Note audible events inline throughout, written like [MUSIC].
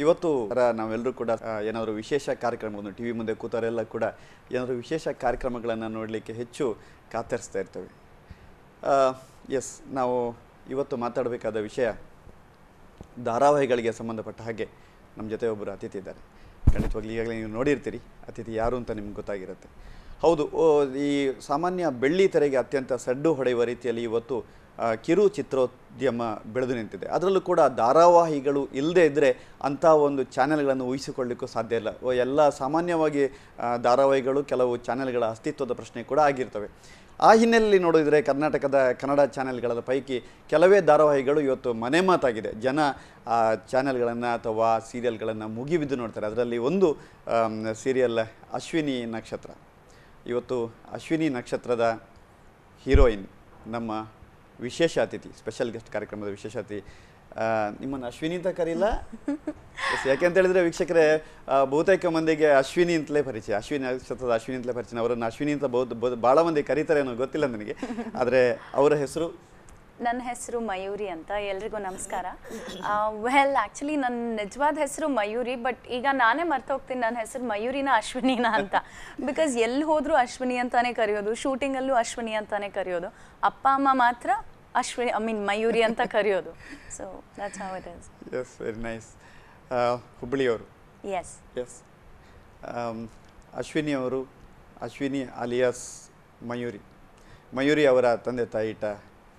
ಇವತ್ತು ನಾವೆಲ್ಲರೂ ಕೂಡ ಏನಾದರೂ ವಿಶೇಷ ಕಾರ್ಯಕ್ರಮವನ್ನು ಟಿ ವಿ ಮುಂದೆ ಕೂತವರೆಲ್ಲ ಕೂಡ ಏನಾದರೂ ವಿಶೇಷ ಕಾರ್ಯಕ್ರಮಗಳನ್ನು ನೋಡಲಿಕ್ಕೆ ಹೆಚ್ಚು ಕಾತರಿಸ್ತಾ ಇರ್ತೇವೆ. ಎಸ್ ನಾವು ಇವತ್ತು ಮಾತಾಡಬೇಕಾದ ವಿಷಯ ಧಾರಾವಾಹಿಗಳಿಗೆ ಸಂಬಂಧಪಟ್ಟ ಹಾಗೆ ನಮ್ಮ ಜೊತೆ ಒಬ್ಬರು ಅತಿಥಿ ಇದ್ದಾರೆ ಖಂಡಿತವಾಗ್ಲೂ ಈಗಾಗಲೇ ನೀವು ನೋಡಿರ್ತೀರಿ, ಅತಿಥಿ ಯಾರು ಅಂತ ನಿಮ್ಗೆ ಗೊತ್ತಾಗಿರುತ್ತೆ. ಹೌದು ಈ ಸಾಮಾನ್ಯ ಬೆಳ್ಳಿ ತೆರೆಗೆ ಅತ್ಯಂತ ಸಡ್ಡು ಹೊಡೆಯುವ ರೀತಿಯಲ್ಲಿ ಇವತ್ತು ಕಿರು ಚಿತ್ರೋದ್ಯಮ ಬೆಳೆದು ನಿಂತಿದೆ. ಅದರಲ್ಲೂ ಕೂಡ ಧಾರಾವಾಹಿಗಳು ಇಲ್ಲದೇ ಇದ್ದರೆ ಅಂಥ ಒಂದು ಚಾನೆಲ್ಗಳನ್ನು ಊಹಿಸಿಕೊಳ್ಳಿಕ್ಕೂ ಸಾಧ್ಯ ಇಲ್ಲ. ಎಲ್ಲ ಸಾಮಾನ್ಯವಾಗಿ ಧಾರಾವಾಹಿಗಳು ಕೆಲವು ಚಾನೆಲ್ಗಳ ಅಸ್ತಿತ್ವದ ಪ್ರಶ್ನೆ ಕೂಡ ಆಗಿರ್ತವೆ. ಆ ಹಿನ್ನೆಲೆಯಲ್ಲಿ ನೋಡಿದರೆ ಕರ್ನಾಟಕದ ಕನ್ನಡ ಚಾನೆಲ್ಗಳ ಪೈಕಿ ಕೆಲವೇ ಧಾರಾವಾಹಿಗಳು ಇವತ್ತು ಮನೆ ಮಾತಾಗಿದೆ. ಜನ ಆ ಚಾನೆಲ್ಗಳನ್ನು ಅಥವಾ ಸೀರಿಯಲ್ಗಳನ್ನು ಮುಗಿಬಿದ್ದು ನೋಡ್ತಾರೆ. ಅದರಲ್ಲಿ ಒಂದು ಸೀರಿಯಲ್ ಅಶ್ವಿನಿ ನಕ್ಷತ್ರ. ಇವತ್ತು ಅಶ್ವಿನಿ ನಕ್ಷತ್ರದ ಹೀರೋಯಿನ್ ನಮ್ಮ ವಿಶೇಷ ಅತಿಥಿ, ಸ್ಪೆಷಲ್ ಗೆಸ್ಟ್ ಕಾರ್ಯಕ್ರಮದ ವಿಶೇಷ ಅತಿಥಿ ನಿಮ್ಮನ್ನು ಅಶ್ವಿನಿ ಅಂತ ಕರೀಲ್ಲ. ಯಾಕೆ ಯಾಕೆಂತ ಹೇಳಿದ್ರೆ ವೀಕ್ಷಕರೇ ಬಹುತೇಕ ಮಂದಿಗೆ ಅಶ್ವಿನಿ ಅಂತಲೇ ಪರಿಚಯ. ಅಶ್ವಿನಿ ನಕ್ಷತ್ರದ ಅಶ್ವಿನಿ ಅಂತಲೇ ಪರಿಚಯ. ಅವರನ್ನು ಅಶ್ವಿನಿ ಅಂತ ಬಹು, ಬಹು- ಭಾಳ ಮಂದಿ ಕರೀತಾರೆ ಅನ್ನೋ ಗೊತ್ತಿಲ್ಲ ನನಗೆ. ಆದರೆ ಅವರ ಹೆಸರು? ನನ್ನ ಹೆಸರು ಮಯೂರಿ ಅಂತ. ಎಲ್ರಿಗೂ ನಮಸ್ಕಾರ. ವೆಲ್ ಆ್ಯಕ್ಚುಲಿ ನನ್ನ ನಿಜವಾದ ಹೆಸರು ಮಯೂರಿ ಬಟ್ ಈಗ ನಾನೇ ಮರ್ತು ಹೋಗ್ತೀನಿ. ನನ್ನ ಹೆಸರು ಮಯೂರಿನ, ಅಶ್ವಿನಿನ ಅಂತ. ಬಿಕಾಸ್ ಎಲ್ಲಿ ಹೋದರೂ ಅಶ್ವಿನಿ ಅಂತಾನೆ ಕರೆಯೋದು ಶೂಟಿಂಗಲ್ಲೂ ಅಶ್ವಿನಿ ಅಂತಾನೆ ಕರೆಯೋದು. ಅಪ್ಪ, ಅಮ್ಮ ಮಾತ್ರ ಅಶ್ವಿನಿ ಐ ಮೀನ್ ಮಯೂರಿ ಅಂತ ಕರೆಯೋದು. So that's how it is S very nice ಹುಬ್ಬಳ್ಳಿಯವರು S S Ashwini ಅವರು ಅಶ್ವಿನಿ ಅಲಿಯಾಸ್ ಮಯೂರಿ ಮಯೂರಿ ಅವರ ತಂದೆ ತಾಯಿ ಇಟ್ಟ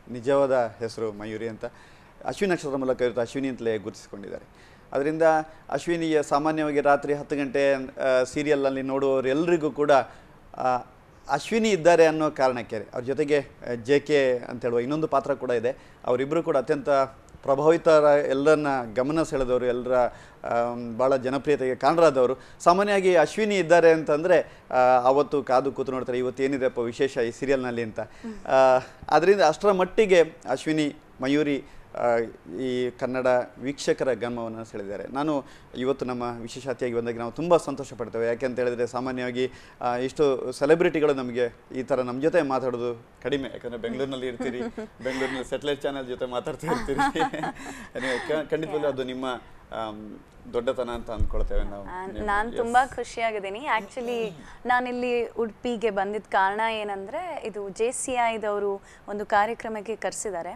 ನಿಜವಾದ ಹೆಸರು ಮಯೂರಿ ಅಂತ. ಅಶ್ವಿನಿ ನಕ್ಷತ್ರ ಮೂಲಕ ಇರುತ್ತೆ ಅಶ್ವಿನಿ ಅಂತಲೇ ಗುರುತಿಸಿಕೊಂಡಿದ್ದಾರೆ. ಅದರಿಂದ ಅಶ್ವಿನಿಯ ಸಾಮಾನ್ಯವಾಗಿ ರಾತ್ರಿ ಹತ್ತು ಗಂಟೆ ಸೀರಿಯಲ್ನಲ್ಲಿ ನೋಡುವವರು ಎಲ್ಲರಿಗೂ ಕೂಡ ಆ, ಅಶ್ವಿನಿ ಇದ್ದಾರೆ ಅನ್ನೋ ಕಾರಣಕ್ಕೆ ಅವ್ರ ಜೊತೆಗೆ ಜೆ ಕೆ ಅಂತ ಹೇಳುವ ಇನ್ನೊಂದು ಪಾತ್ರ ಕೂಡ ಇದೆ. ಅವರಿಬ್ಬರು ಕೂಡ ಅತ್ಯಂತ ಪ್ರಭಾವಿತರ ಎಲ್ಲರನ್ನ ಗಮನ ಸೆಳೆದವರು, ಎಲ್ಲರ ಭಾಳ ಜನಪ್ರಿಯತೆಗೆ ಕಾರಣರಾದವರು. ಸಾಮಾನ್ಯವಾಗಿ ಅಶ್ವಿನಿ ಇದ್ದಾರೆ ಅಂತಂದರೆ ಅವತ್ತು ಕಾದು ಕೂತು ನೋಡ್ತಾರೆ ಇವತ್ತು ಏನಿದೆಪ್ಪ ವಿಶೇಷ ಈ ಸೀರಿಯಲ್ನಲ್ಲಿ ಅಂತ. ಅದರಿಂದ ಅಷ್ಟರ ಮಟ್ಟಿಗೆ ಅಶ್ವಿನಿ, ಮಯೂರಿ ಈ ಕನ್ನಡ ವೀಕ್ಷಕರ ಗಮನವನ್ನು ಸೆಳೆದಿದ್ದಾರೆ. ನಾನು ಇವತ್ತು ನಮ್ಮ ವಿಶೇಷ ಅತಿಯಾಗಿ ಬಂದಾಗ ನಾವು ತುಂಬ ಸಂತೋಷ ಪಡ್ತೇವೆ. ಯಾಕೆಂತ ಹೇಳಿದ್ರೆ ಸಾಮಾನ್ಯವಾಗಿ ಇಷ್ಟು ಸೆಲೆಬ್ರಿಟಿಗಳು ನಮಗೆ ಈ ಥರ ನಮ್ಮ ಜೊತೆ ಮಾತಾಡೋದು ಕಡಿಮೆ. ಯಾಕಂದರೆ ಬೆಂಗಳೂರಿನಲ್ಲಿ ಇರ್ತೀರಿ ಬೆಂಗಳೂರಿನಲ್ಲಿ ಸೆಟಲೈಟ್ ಚಾನಲ್ ಜೊತೆ ಮಾತಾಡ್ತಾ ಇರ್ತೀರಿ. ಖಂಡಿತವಾಗ್ಲೂ ಅದು ನಿಮ್ಮ ದೊಡ್ಡತನ ಅಂತ ಅಂದ್ಕೊಳ್ತೇವೆ ನಾವು. ನಾನು. ತುಂಬಾ ಖುಷಿಯಾಗಿದ್ದೀನಿ. ಆ್ಯಕ್ಚುಲಿ ನಾನಿಲ್ಲಿ ಉಡುಪಿಗೆ ಬಂದಿದ್ದ ಕಾರಣ ಏನಂದರೆ ಇದು ಜೆ ಸಿ ಐದವರು ಒಂದು ಕಾರ್ಯಕ್ರಮಕ್ಕೆ ಕರೆಸಿದ್ದಾರೆ.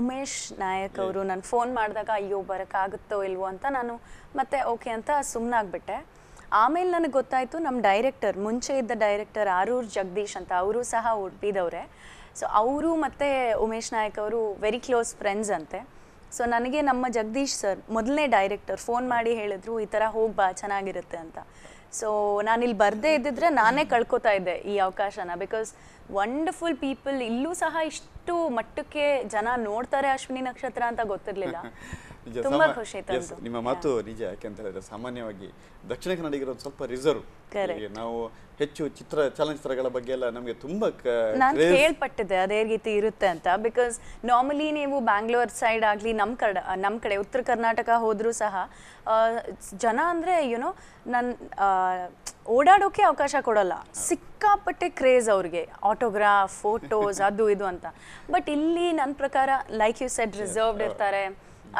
ಉಮೇಶ್ ನಾಯಕ್ ಅವರು ನಾನು ಫೋನ್ ಮಾಡಿದಾಗ ಅಯ್ಯೋ ಬರೋಕ್ಕಾಗುತ್ತೋ ಇಲ್ವೋ ಅಂತ ನಾನು ಮತ್ತೆ ಓಕೆ ಅಂತ ಸುಮ್ಮನಾಗ್ಬಿಟ್ಟೆ ಆಮೇಲೆ ನನಗೆ ಗೊತ್ತಾಯಿತು ನಮ್ಮ ಡೈರೆಕ್ಟರ್ ಮುಂಚೆ ಇದ್ದ ಡೈರೆಕ್ಟರ್ ಆರೂರ್ ಜಗದೀಶ್ ಅಂತ ಅವರು ಸಹ ಉಡುಪಿದವ್ರೆ ಸೊ ಅವರು ಮತ್ತು ಉಮೇಶ್ ನಾಯಕ್ ಅವರು ವೆರಿ ಕ್ಲೋಸ್ ಫ್ರೆಂಡ್ಸ್ ಅಂತೆ. ಸೊ ನನಗೆ ನಮ್ಮ ಜಗದೀಶ್ ಸರ್ ಮೊದಲನೇ ಡೈರೆಕ್ಟರ್ ಫೋನ್ ಮಾಡಿ ಹೇಳಿದ್ರು ಈ ಥರ ಹೋಗಿ ಬಾ ಚೆನ್ನಾಗಿರುತ್ತೆ ಅಂತ. ಸೊ ನಾನಿಲ್ಲಿ ಬರದೇ ಇದ್ದಿದ್ರೆ ನಾನೇ ಕಳ್ಕೊತಾ ಇದ್ದೆ ಈ ಅವಕಾಶನ ಬಿಕಾಸ್ ವಂಡರ್ಫುಲ್ ಪೀಪಲ್ ಇಲ್ಲೂ ಸಹ ಇಷ್ಟು ಮಟ್ಟಕ್ಕೆ ಜನ ನೋಡ್ತಾರೆ ಅಶ್ವಿನಿ ನಕ್ಷತ್ರ ಅಂತ ಗೊತ್ತಿರಲಿಲ್ಲ. [LAUGHS] ತುಂಬಾ ಖುಷಿ ಆಯ್ತು ನಿಮ್ಮ ಮಾತು ನಿಜ ಯಾಕೆಂತ ಹೇಳಿದ್ರೆ ಸಾಮಾನ್ಯವಾಗಿ ದಕ್ಷಿಣ ಕನ್ನಡಿಗರ ಸ್ವಲ್ಪ ರಿಸರ್ವ್ ನಾವು ಹೆಚ್ಚು ಚಿತ್ರ ಚಲನಚಿತ್ರಗಳ ಬಗ್ಗೆ ಎಲ್ಲ ನಮಗೆ ತುಂಬಾ ನಾನು ಕೇಳ್ಪಟ್ಟಿದ್ದೆ ಅದೇ ರೀತಿ ಇರುತ್ತೆ ಅಂತ. ಬಿಕಾಸ್ ನಾರ್ಮಲಿ ನೀವು ಬ್ಯಾಂಗ್ಳೂರ್ ಸೈಡ್ ಆಗಲಿ ನಮ್ಮ ಕಡೆ ನಮ್ ಕಡೆ ಉತ್ತರ ಕರ್ನಾಟಕ ಹೋದ್ರು ಸಹ ಜನ ಅಂದ್ರೆ ಯುನೋ ನನ್ನ ಓಡಾಡೋಕೆ ಅವಕಾಶ ಕೊಡಲ್ಲ. ಸಿಕ್ಕಾಪಟ್ಟೆ ಕ್ರೇಜ್ ಅವ್ರಿಗೆ. ಆಟೋಗ್ರಾಫ್ ಫೋಟೋಸ್ [LAUGHS] ಅದು ಇದು ಅಂತ. ಬಟ್ ಇಲ್ಲಿ ನನ್ನ ಪ್ರಕಾರ ಲೈಕ್ ಯು ಸೆಟ್ ರಿಸರ್ವ್ಡ್ ಇರ್ತಾರೆ.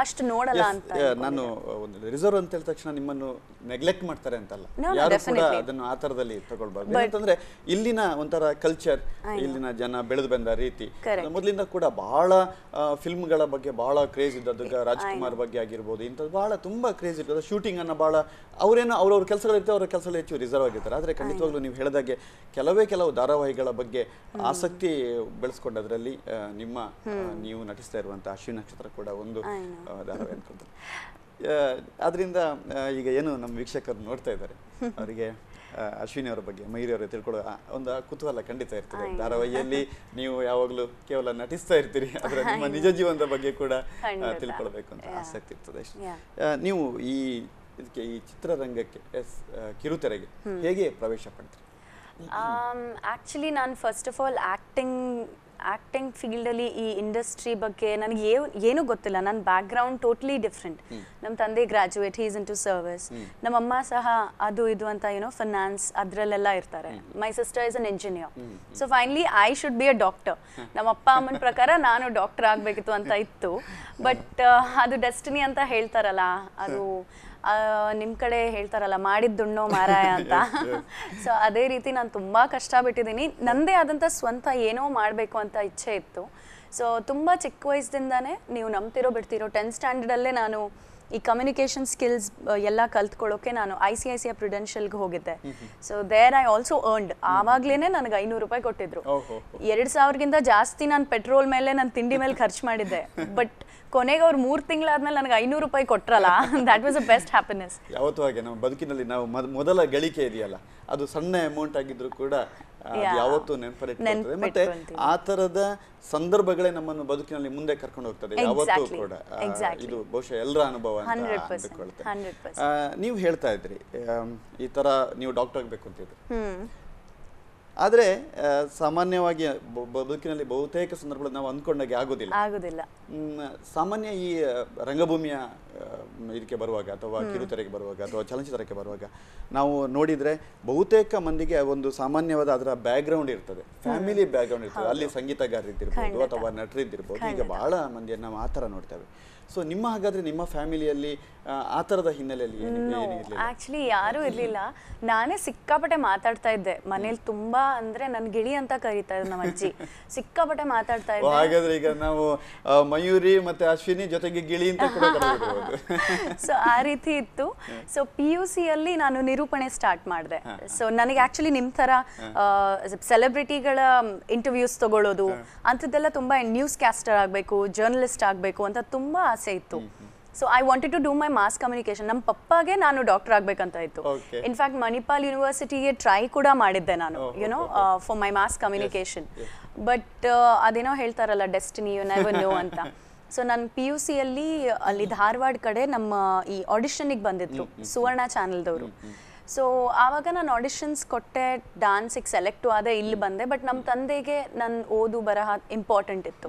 ಅಷ್ಟು ನೋಡಲ್ಲ ಅಂತ ನಾನು ಒಂದು ರಿಸರ್ವ್ ಅಂತ ಹೇಳಿದ ತಕ್ಷಣ ನಿಮ್ಮನ್ನು ನೆಗ್ಲೆಕ್ಟ್ ಮಾಡ್ತಾರೆ ಅಂತಲ್ಲ. ಯಾರು ಕೂಡ. ಅದನ್ನು ಆ ತರದಲ್ಲಿ ತಗೊಳ್ಬಾರ್ದು. ಯಾಕಂದ್ರೆ ಇಲ್ಲಿನ ಒಂಥರ ಕಲ್ಚರ್ ಇಲ್ಲಿನ ಜನ ಬೆಳೆದು ಬಂದ ರೀತಿ. ಮೊದಲಿಂದ ಕೂಡ ಬಹಳ ಫಿಲ್ಮ್ಗಳ ಬಗ್ಗೆ ಬಹಳ ಕ್ರೇಜ್ ಇದ್ದದ್ದು. ರಾಜ್ಕುಮಾರ್ ಬಗ್ಗೆ ಆಗಿರ್ಬೋದು ಇಂಥದ್ದು ಬಹಳ ತುಂಬಾ ಕ್ರೇಜ್ ಇರ್ತದೆ ಶೂಟಿಂಗ್ ಅನ್ನ ಬಹಳ ಅವರೇನೋ ಅವ್ರವ್ರ ಕೆಲಸಗಳು ಇರ್ತವೆ ಅವ್ರ ಕೆಲಸಗಳು ಹೆಚ್ಚು ರಿಸರ್ವ್ ಆಗಿರ್ತಾರೆ. ಆದ್ರೆ ಖಂಡಿತವಾಗ್ಲೂ ನೀವು ಹೇಳಿದಾಗೆ ಕೆಲವೇ ಕೆಲವು ಧಾರಾವಾಹಿಗಳ ಬಗ್ಗೆ ಆಸಕ್ತಿ ಬೆಳೆಸ್ಕೊಂಡದ್ರಲ್ಲಿ ಅದರಲ್ಲಿ ನಿಮ್ಮ ನೀವು ನಟಿಸ್ತಾ ಇರುವಂತಹ ಅಶ್ವಿನಿ ನಕ್ಷತ್ರ ಕೂಡ ಒಂದು ಧಾರಾವಾಹಿ ಅನ್ಕೊಂತಾರೆ [LAUGHS] ಅದರಿಂದ ಈಗ ಏನು ನಮ್ಮ ವೀಕ್ಷಕರು ನೋಡ್ತಾ ಇದ್ದಾರೆ. [LAUGHS] ಅವರಿಗೆ ಅಶ್ವಿನಿ ಅವರ ಬಗ್ಗೆ ಮಯೂರಿ ಅವರ ತಿಳ್ಕೊಳ್ಳೋ ಒಂದು ಕುತೂಹಲ ಖಂಡಿತ ಇರ್ತದೆ. ಧಾರಾವಾಹಿಯಲ್ಲಿ ನೀವು ಯಾವಾಗಲೂ ಕೇವಲ ನಟಿಸ್ತಾ ಇರ್ತೀರಿ ಅದರ [LAUGHS] ನಿಮ್ಮ ನಿಜ ಜೀವನದ ಬಗ್ಗೆ ಕೂಡ ತಿಳ್ಕೊಳ್ಬೇಕು ಅಂತ. ಆಸಕ್ತಿ ಇರ್ತದೆ ನೀವು ಈ ಇದಕ್ಕೆ ಈ ಚಿತ್ರರಂಗಕ್ಕೆ ಎಸ್ ಕಿರುತೆರೆಗೆ ಹೇಗೆ ಪ್ರವೇಶ ಪಡ್ತೀರಿ? ಆಕ್ಚುಲಿ ನಾನು first of all acting acting ಫೀಲ್ಡಲ್ಲಿ ಈ ಇಂಡಸ್ಟ್ರಿ ಬಗ್ಗೆ ನನಗೆ ಏನು ಗೊತ್ತಿಲ್ಲ. ನನ್ನ ಬ್ಯಾಕ್ಗ್ರೌಂಡ್ ಟೋಟ್ಲಿ ಡಿಫ್ರೆಂಟ್ ನಮ್ಮ ತಂದೆ graduate is in to service ನಮ್ಮಮ್ಮ ಸಹ ಅದು ಇದು ಅಂತ ಏನೋ ಫಿನಾನ್ಸ್ ಅದರಲ್ಲೆಲ್ಲ ಇರ್ತಾರೆ. My sister is an engineer so finally I should be a doctor ನಮ್ಮ ಅಪ್ಪ ಅಮ್ಮನ ಪ್ರಕಾರ ನಾನು ಡಾಕ್ಟರ್ ಆಗಬೇಕಿತ್ತು ಅಂತ ಇತ್ತು. ಬಟ್ ಅದು ಡೆಸ್ಟಿನಿ ಅಂತ ಹೇಳ್ತಾರಲ್ಲ ಅದು ನಿಮ್ಮ ಕಡೆ ಹೇಳ್ತಾರಲ್ಲ ಮಾಡಿದ್ದುಣ್ಣೋ ಮಾರಾಯ ಅಂತ. [LAUGHS] ಸೊ ಅದೇ ರೀತಿ ನಾನು ತುಂಬ ಕಷ್ಟಪಟ್ಟಿದ್ದೀನಿ. ನನ್ನದೇ ಆದಂಥ ಸ್ವಂತ ಏನೋ ಮಾಡಬೇಕು ಅಂತ ಇಚ್ಛೆ ಇತ್ತು. ಸೊ ತುಂಬ ಚಿಕ್ಕ ವಯಸ್ಸಿಂದಾನೇ ನೀವು ನಂಬ್ತಿರೋ ಬಿಡ್ತಿರೋ ಟೆಂತ್ ಸ್ಟ್ಯಾಂಡರ್ಡಲ್ಲೇ ನಾನು ಈ ಕಮ್ಯುನಿಕೇಷನ್ ಸ್ಕಿಲ್ಸ್ ಎಲ್ಲ ಕಲ್ತ್ಕೊಳ್ಳೋಕೆ ನಾನು I C I C I ಪ್ರುಡೆನ್ಷಿಯಲ್ಗೆ ಹೋಗಿದ್ದೆ. So there I also earned ಆವಾಗ್ಲೇ ನನಗೆ ಐನೂರು ರೂಪಾಯಿ ಕೊಟ್ಟಿದ್ರು. ಎರಡ್ ಸಾವಿರಕ್ಕಿಂತ ಜಾಸ್ತಿ ನಾನು ಪೆಟ್ರೋಲ್ ಮೇಲೆ ನಾನು ತಿಂಡಿ ಮೇಲೆ ಖರ್ಚು ಮಾಡಿದ್ದೆ. [LAUGHS] ಬಟ್ ಕೊನೆಗೆ ಅವ್ರು ಮೂರು ತಿಂಗಳಾದ್ಮೇಲೆ ನನಗೆ ಐನೂರು ರೂಪಾಯಿ ಕೊಟ್ರಲ್ಲ? That was a best happiness ಯಾವತ್ತೂ ಹಾಗೆ ನಮ್ಮ ಬದುಕಿನಲ್ಲಿ ನಾವು ಮೊದ- ಮೊದಲ ಗಳಿಕೆ ಇದೆಯಲ್ಲ ಅದು ಸಣ್ಣ ಅಮೌಂಟ್ ಆಗಿದ್ರು ಕೂಡ. ಯಾವತ್ತೂ ನೆನಪಲ್ಲಿರ್ತದೆ ಮತ್ತೆ ಆ ತರದ ಸಂದರ್ಭಗಳೇ ನಮ್ಮನ್ನು ಬದುಕಿನಲ್ಲಿ ಮುಂದೆ ಕರ್ಕೊಂಡು ಹೋಗ್ತದೆ. ಯಾವತ್ತೂ ಕೂಡ ಇದು ಬಹುಶಃ ಎಲ್ಲರ ಅನುಭವ ಅಂತ 100%, 100%. ಆ, ನೀವು ಹೇಳ್ತಾ ಇದ್ರಿ ಈ ತರ ನೀವು ಡಾಕ್ಟರ್ ಆಗ್ಬೇಕು ಅಂತಿದ್ರು. ಆದರೆ ಸಾಮಾನ್ಯವಾಗಿ ಬದುಕಿನಲ್ಲಿ ಬಹುತೇಕ ಸಂದರ್ಭಗಳಲ್ಲಿ ನಾವು ಅಂದ್ಕೊಂಡಾಗೆ ಆಗೋದಿಲ್ಲ. ಆಗುದಿಲ್ಲ. ಸಾಮಾನ್ಯ ಈ ರಂಗಭೂಮಿಯ ಇದಕ್ಕೆ ಬರುವಾಗ ಅಥವಾ ಕಿರುತೆರೆಗೆ ಬರುವಾಗ ಅಥವಾ ಚಲನಚಿತ್ರಕ್ಕೆ ಬರುವಾಗ ನಾವು ನೋಡಿದ್ರೆ ಬಹುತೇಕ ಮಂದಿಗೆ ಒಂದು ಸಾಮಾನ್ಯವಾದ ಅದರ ಬ್ಯಾಕ್ಗ್ರೌಂಡ್ ಇರ್ತದೆ. ಫ್ಯಾಮಿಲಿ ಬ್ಯಾಕ್ಗ್ರೌಂಡ್ ಇರ್ತದೆ. ಅಲ್ಲಿ ಸಂಗೀತಗಾರರಿದ್ದಿರ್ಬೋದು. ಅಥವಾ ನಟರಿದ್ದಿರ್ಬೋದು ಈಗ ಬಹಳ ಮಂದಿಯನ್ನು ನಾವು ಆ ಥರ ನೋಡ್ತೇವೆ. ಸೊ ನಿಮ್ಮ ಹಾಗಾದ್ರೆ ನಿಮ್ಮ ಫ್ಯಾಮಿಲಿಯಲ್ಲಿ ಆ ಥರದ ಹಿನ್ನೆಲೆಯಲ್ಲಿ ಯಾರು ಇರ್ಲಿಲ್ಲ. ನಾನೇ ಸಿಕ್ಕಾಪಟ್ಟೆ ಮಾತಾಡ್ತಾ ಇದ್ದೆ. ಮನೇಲಿ ತುಂಬಾ ಅಂದ್ರೆ ನನ್ ಗಿಳಿ ಅಂತ ಕರೀತಾ ಇದ್ರು ನಮ್ಮ ಅಜ್ಜಿ. [LAUGHS] ಸಿಕ್ಕಾಪಟ್ಟೆ ಮಾತಾಡ್ತಾ ಇದ್ದೆ. ಹಾಗಾದ್ರೆ ಈಗ ನಾವು ಮಯೂರಿ ಮತ್ತೆ ಅಶ್ವಿನಿ ಜೊತೆಗೆ ಗಿಳಿ ಅಂತ ಸೊ [LAUGHS] ಆ ರೀತಿ ಇತ್ತು. ಸೊ ಪಿ ಯು ಸಿಯಲ್ಲಿ ನಾನು ನಿರೂಪಣೆ ಸ್ಟಾರ್ಟ್ ಮಾಡಿದೆ. ಸೊ ನನಗೆ ಆಕ್ಚುಲಿ ನಿಮ್ಮ ತರ ಸೆಲೆಬ್ರಿಟಿಗಳ ಇಂಟರ್ವ್ಯೂಸ್ ತಗೊಳ್ಳೋದು ಅಂಥದ್ದೆಲ್ಲ ತುಂಬಾ ನ್ಯೂಸ್ ಕ್ಯಾಸ್ಟರ್ ಆಗಬೇಕು ಜರ್ನಲಿಸ್ಟ್ ಆಗಬೇಕು ಅಂತ ತುಂಬಾ ಆಸೆ ಇತ್ತು. So I wanted to do my mass communication ನಮ್ಮ ಪಪ್ಪಾಗೆ ನಾನು ಡಾಕ್ಟರ್ ಆಗಬೇಕಂತ ಇತ್ತು. ಇನ್ಫ್ಯಾಕ್ಟ್ ಮಣಿಪಾಲ್ ಯೂನಿವರ್ಸಿಟಿಗೆ ಟ್ರೈ ಕೂಡ ಮಾಡಿದ್ದೆ ನಾನು you know for my mass communication but ಅದೇನೋ ಹೇಳ್ತಾರಲ್ಲ ಡೆಸ್ಟಿನಿ ಯು ನೆವರ್ ನೋ ಅಂತ. ಸೊ ನಾನು ಪಿ ಯು ಸಿಯಲ್ಲಿ ಅಲ್ಲಿ ಧಾರವಾಡ ಕಡೆ ನಮ್ಮ ಈ ಆಡಿಷನಿಗೆ ಬಂದಿದ್ರು ಸುವರ್ಣ ಚಾನಲ್ದವರು ಸೊ ಆವಾಗ ನಾನು ಆಡಿಷನ್ಸ್ ಕೊಟ್ಟೆ ಡಾನ್ಸಿಗೆ ಸೆಲೆಕ್ಟು ಆದ ಇಲ್ಲಿ ಬಂದೆ ಬಟ್ ನಮ್ಮ ತಂದೆಗೆ ನನ್ನ ಓದು ಬರಹ ಇಂಪಾರ್ಟೆಂಟ್ ಇತ್ತು.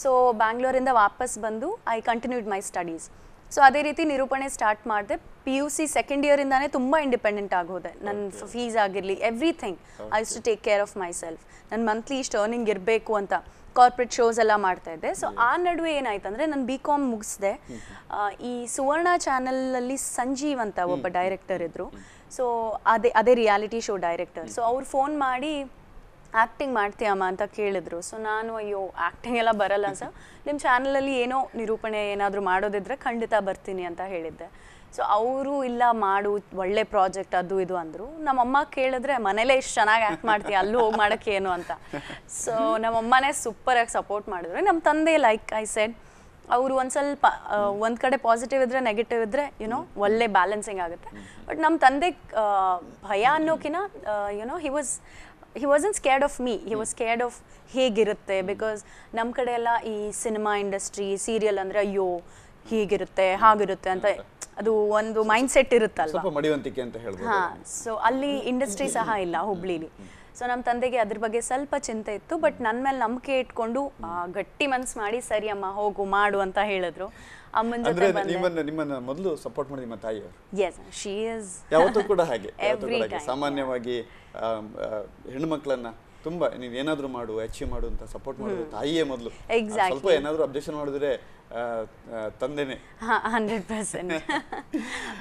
ಸೊ ಬ್ಯಾಂಗ್ಳೂರಿಂದ ವಾಪಸ್ ಬಂದು I continued my studies so ಅದೇ ರೀತಿ ನಿರೂಪಣೆ ಸ್ಟಾರ್ಟ್ ಮಾಡಿದೆ. ಪಿ ಯು ಸಿ ಸೆಕೆಂಡ್ ಇಯರಿಂದಾನೇ ತುಂಬ ಇಂಡಿಪೆಂಡೆಂಟ್ ಆಗೋದೆ. ನನ್ನ ಫೀಸ್ ಆಗಿರಲಿ everything I to take care of myself ನನ್ನ ಮಂತ್ಲಿ ಇಷ್ಟು ಅರ್ನಿಂಗ್ ಇರಬೇಕು ಅಂತ ಕಾರ್ಪೊರೇಟ್ ಶೋಸ್ ಎಲ್ಲ ಮಾಡ್ತಾ ಇದ್ದೆ. ಸೊ ಆ ನಡುವೆ ಏನಾಯ್ತು ಅಂದರೆ ನಾನು ಬಿ ಕಾಮ್ ಮುಗಿಸ್ದೆ. ಈ ಸುವರ್ಣ ಚಾನಲಲ್ಲಿ ಸಂಜೀವ್ ಅಂತ ಒಬ್ಬ ಡೈರೆಕ್ಟರ್ ಇದ್ರು. ಸೊ ಅದೇ ಅದೇ ರಿಯಾಲಿಟಿ ಶೋ ಡೈರೆಕ್ಟರ್ ಸೊ ಅವ್ರು ಫೋನ್ ಮಾಡಿ ಆ್ಯಕ್ಟಿಂಗ್ ಮಾಡ್ತೀಯಮ್ಮ ಅಂತ ಕೇಳಿದ್ರು. ಸೊ ನಾನು, ಅಯ್ಯೋ ಆ್ಯಕ್ಟಿಂಗ್ ಎಲ್ಲ ಬರಲ್ಲ ಸರ್ ನಿಮ್ಮ ಚಾನಲಲ್ಲಿ ಏನೋ ನಿರೂಪಣೆ ಏನಾದರೂ ಮಾಡೋದಿದ್ರೆ ಖಂಡಿತ ಬರ್ತೀನಿ ಅಂತ ಹೇಳಿದ್ದೆ. ಸೊ ಅವರು, ಇಲ್ಲ, ಮಾಡು, ಒಳ್ಳೆ ಪ್ರಾಜೆಕ್ಟ್ ಅದು, ಇದು ಅಂದರು. ನಮ್ಮಮ್ಮ ಕೇಳಿದ್ರೆ, ಮನೇಲೇ ಇಷ್ಟು ಚೆನ್ನಾಗಿ ಆ್ಯಕ್ಟ್ ಮಾಡ್ತೀಯ? ಅಲ್ಲೂ ಹೋಗಿ ಮಾಡೋಕ್ಕೆ ಏನು? ಅಂತ. ಸೊ ನಮ್ಮಮ್ಮನೇ ಸೂಪರಾಗಿ ಸಪೋರ್ಟ್ ಮಾಡಿದ್ರು. ನಮ್ಮ ತಂದೆ ಲೈಕ್ ಐ ಸೆಡ್ ಅವರು ಒಂದು ಸ್ವಲ್ಪ ಒಂದ್ ಕಡೆ ಪಾಸಿಟಿವ್ ಇದ್ರೆ ನೆಗೆಟಿವ್ ಇದ್ರೆ ಯುನೋ ಒಳ್ಳೆ ಬ್ಯಾಲೆನ್ಸಿಂಗ್ ಆಗುತ್ತೆ. ಬಟ್ ನಮ್ಮ ತಂದೆ ಭಯ ಅನ್ನೋಕಿನ you know he was he was an scared of me he was scared of ಹೇಗಿರುತ್ತೆ? ಬಿಕಾಸ್ ನಮ್ಮ ಕಡೆ ಎಲ್ಲ ಈ ಸಿನಿಮಾ ಇಂಡಸ್ಟ್ರಿ ಸೀರಿಯಲ್ ಅಂದ್ರೆ ಅಯ್ಯೋ ಹೀಗಿರುತ್ತೆ ಹಾಗಿರುತ್ತೆ ಅಂತ ಅದು ಒಂದು ಮೈಂಡ್ ಸೆಟ್ ಇರುತ್ತಲ್ಲ ಮಡಿವಂತಿಕೆ ಅಂತ ಹಾ ಸೊ ಅಲ್ಲಿ ಇಂಡಸ್ಟ್ರಿ ಸಹ ಇಲ್ಲ ಹುಬ್ಳಿಲಿ. ಸೊ ನಮ್ಮ ತಂದೆಗೆ ಅದ್ರ ಬಗ್ಗೆ ಸ್ವಲ್ಪ ಚಿಂತೆ ಇತ್ತು ಬಟ್ ನನ್ನ ಮೇಲೆ ನಂಬಿಕೆ ಇಟ್ಕೊಂಡು ಗಟ್ಟಿ ಮನ್ಸು ಮಾಡಿ ಸರಿ ಅಮ್ಮ ಹೋಗು ಮಾಡು ಅಂತ ಹೇಳಿದ್ರು. ಅಮ್ಮನ ಜೊತೆ ನಿಮ್ಮನ್ನ ನಿಮ್ಮನ್ನ ಮೊದಲು ಸಪೋರ್ಟ್ ಮಾಡಿ ನಿಮ್ಮ ತಾಯಿಯವರು? ಎಸ್ ಶಿ ಇಸ್ ಯಾವತ್ತೂ ಕೂಡ ಹಾಗೆ ಯಾವತ್ತೂ [LAUGHS] ಕೂಡ ಹಾಗೆ. time, ಸಾಮಾನ್ಯವಾಗಿ ಹೆಣ್ಣು ಆ, ಹೆಣ್ಮಕ್ಳನ್ನ ತುಂಬಾ ನೀನ್ ಏನಾದ್ರು ಮಾಡು ಅಚೀವ್ ಮಾಡು ಅಂತ ಸಪೋರ್ಟ್ ಮಾಡೋದು ತಾಯಿಯೇ ಮೊದಲು. ಸ್ವಲ್ಪ ಏನಾದ್ರೂ ಅಬ್ಜೆಕ್ಷನ್ ಮಾಡಿದ್ರೆ ತಂದೆನೆ. ಹಂಡ್ರೆಡ್ ಪರ್ಸೆಂಟ್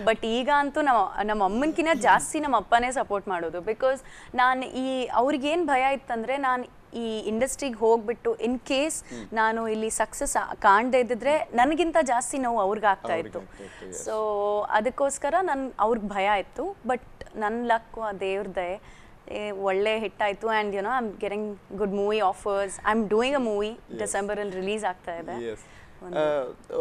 ಬಟ್ ಈಗ ಅಂತೂ ನಮ್ಮ ನಮ್ಮ ಅಮ್ಮನಕಿನ್ನ ಜಾಸ್ತಿ ನಮ್ಮ ಅಪ್ಪನೇ ಸಪೋರ್ಟ್ ಮಾಡೋದು. ಬಿಕಾಸ್ ನಾನು ಈ ಅವ್ರಿಗೇನು ಭಯ ಇತ್ತಂದ್ರೆ ನಾನು ಈ ಇಂಡಸ್ಟ್ರಿಗೆ ಹೋಗ್ಬಿಟ್ಟು ಇನ್ ಕೇಸ್ ನಾನು ಇಲ್ಲಿ ಸಕ್ಸಸ್ ಕಾಣದೇ ಇದ್ದಿದ್ರೆ ನನಗಿಂತ ಜಾಸ್ತಿ ನೋವು ಅವ್ರಿಗೆ ಆಗ್ತಾ ಇತ್ತು. ಸೊ ಅದಕ್ಕೋಸ್ಕರ ನನ್ನ ಅವ್ರಿಗೆ ಭಯ ಇತ್ತು. ಬಟ್ ನನ್ನ ಲಕ್ಕು ಆ ದೇವ್ರದೇ ಒಳ್ಳೆ ಹಿಟ್ ಆಯಿತು and you know I am getting good movie offers I am doing a movie ಡಿಸೆಂಬರಲ್ಲಿ release ಆಗ್ತಾ ಇದೆ.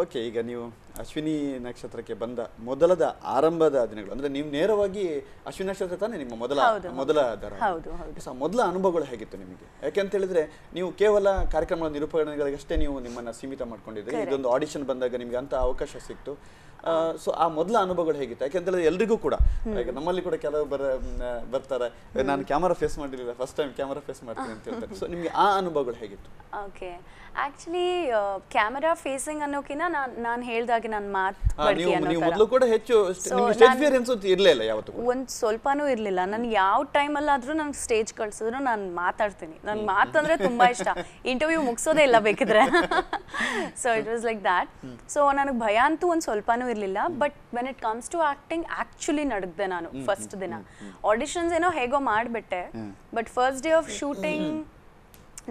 ಓಕೆ ಈಗ ನೀವು ಅಶ್ವಿನಿ ನಕ್ಷತ್ರಕ್ಕೆ ಬಂದ ಮೊದಲದ ಆರಂಭದ ದಿನಗಳು ಅಂದ್ರೆ ನೀವು ನೇರವಾಗಿ ಅಶ್ವಿನಿ ನಕ್ಷತ್ರ ತಾನೇ ನಿಮ್ಮ ಮೊದಲ. ಮೊದಲ ದರ ಹೌದು, ಹೌದು. Yes, ಮೊದಲ ಅನುಭವಗಳು ಹೇಗಿತ್ತು ನಿಮಗೆ? ಯಾಕೆ ಅಂತ ಹೇಳಿದ್ರೆ ನೀವು ಕೇವಲ ಕಾರ್ಯಕ್ರಮಗಳ ನಿರೂಪಣೆಗಳಿಗಷ್ಟೇ ನೀವು ನಿಮ್ಮನ್ನ ಸೀಮಿತ ಮಾಡ್ಕೊಂಡಿದ್ರಿ ಇದೊಂದು ಆಡಿಷನ್ ಬಂದಾಗ ನಿಮ್ಗೆ ಅಂತ ಅವಕಾಶ ಸಿಕ್ತು. ಸೊ ಆ ಮೊದಲ ಅನುಭವಗಳು ಹೇಗಿತ್ತು? ಯಾಕೆಂತೇಳಿದ್ರೆ ಎಲ್ರಿಗೂ ಕೂಡ. ನಮ್ಮಲ್ಲಿ ಕೂಡ ಕೆಲವು ಬರ ಬರ್ತಾರೆ. ನಾನು ಕ್ಯಾಮರಾ ಫೇಸ್ ಮಾಡಿರಲಿಲ್ಲ ಫಸ್ಟ್ ಟೈಮ್ ಕ್ಯಾಮರಾ ಫೇಸ್ ಮಾಡ್ತೀನಿ ಅಂತ ಹೇಳ್ತಾರೆ. ಸೊ ನಿಮಗೆ ಆ ಅನುಭವಗಳು ಹೇಗಿತ್ತು? ಓಕೆ ಆ್ಯಕ್ಚುಲಿ ಕ್ಯಾಮರಾ ಫೇಸಿಂಗ್ ಅನ್ನೋಕಿನ ನಾನು ನಾನು ಹೇಳ್ದಾಗೆ ನನ್ನ ಮಾತು ಕೂಡ ಹೆಚ್ಚು So, ನಿಮ್ಗೆ ಸ್ಟೇಜ್ ನಾನ್- ಫಿಯರ್ ಅನ್ಸೋದು ಇರಲೇ ಇಲ್ಲ ಯಾವತ್ತೂ ಒಂದು ಸ್ವಲ್ಪನೂ ಇರಲಿಲ್ಲ. ನಾನು ಯಾವ ಟೈಮಲ್ಲಾದರೂ ನನಗೆ ಸ್ಟೇಜ್ ಕಳ್ಸಿದ್ರು ನಾನು ಮಾತಾಡ್ತೀನಿ. ನನ್ನ ಮಾತಂದ್ರೆ ತುಂಬ ಇಷ್ಟ. ಇಂಟರ್ವ್ಯೂ ಮುಗಿಸೋದೇ ಇಲ್ಲ ಬೇಕಿದ್ರೆ. So it was like that so ನನಗೆ ಭಯ ಅಂತೂ ಒಂದು ಸ್ವಲ್ಪನೂ ಇರಲಿಲ್ಲ. But when it comes to acting actually ನಡೆದೆ ನಾನು ಫಸ್ಟ್ ದಿನ. ಆಡಿಷನ್ಸ್ ಏನೋ ಹೇಗೋ ಮಾಡಿಬಿಟ್ಟೆ. But first day of shooting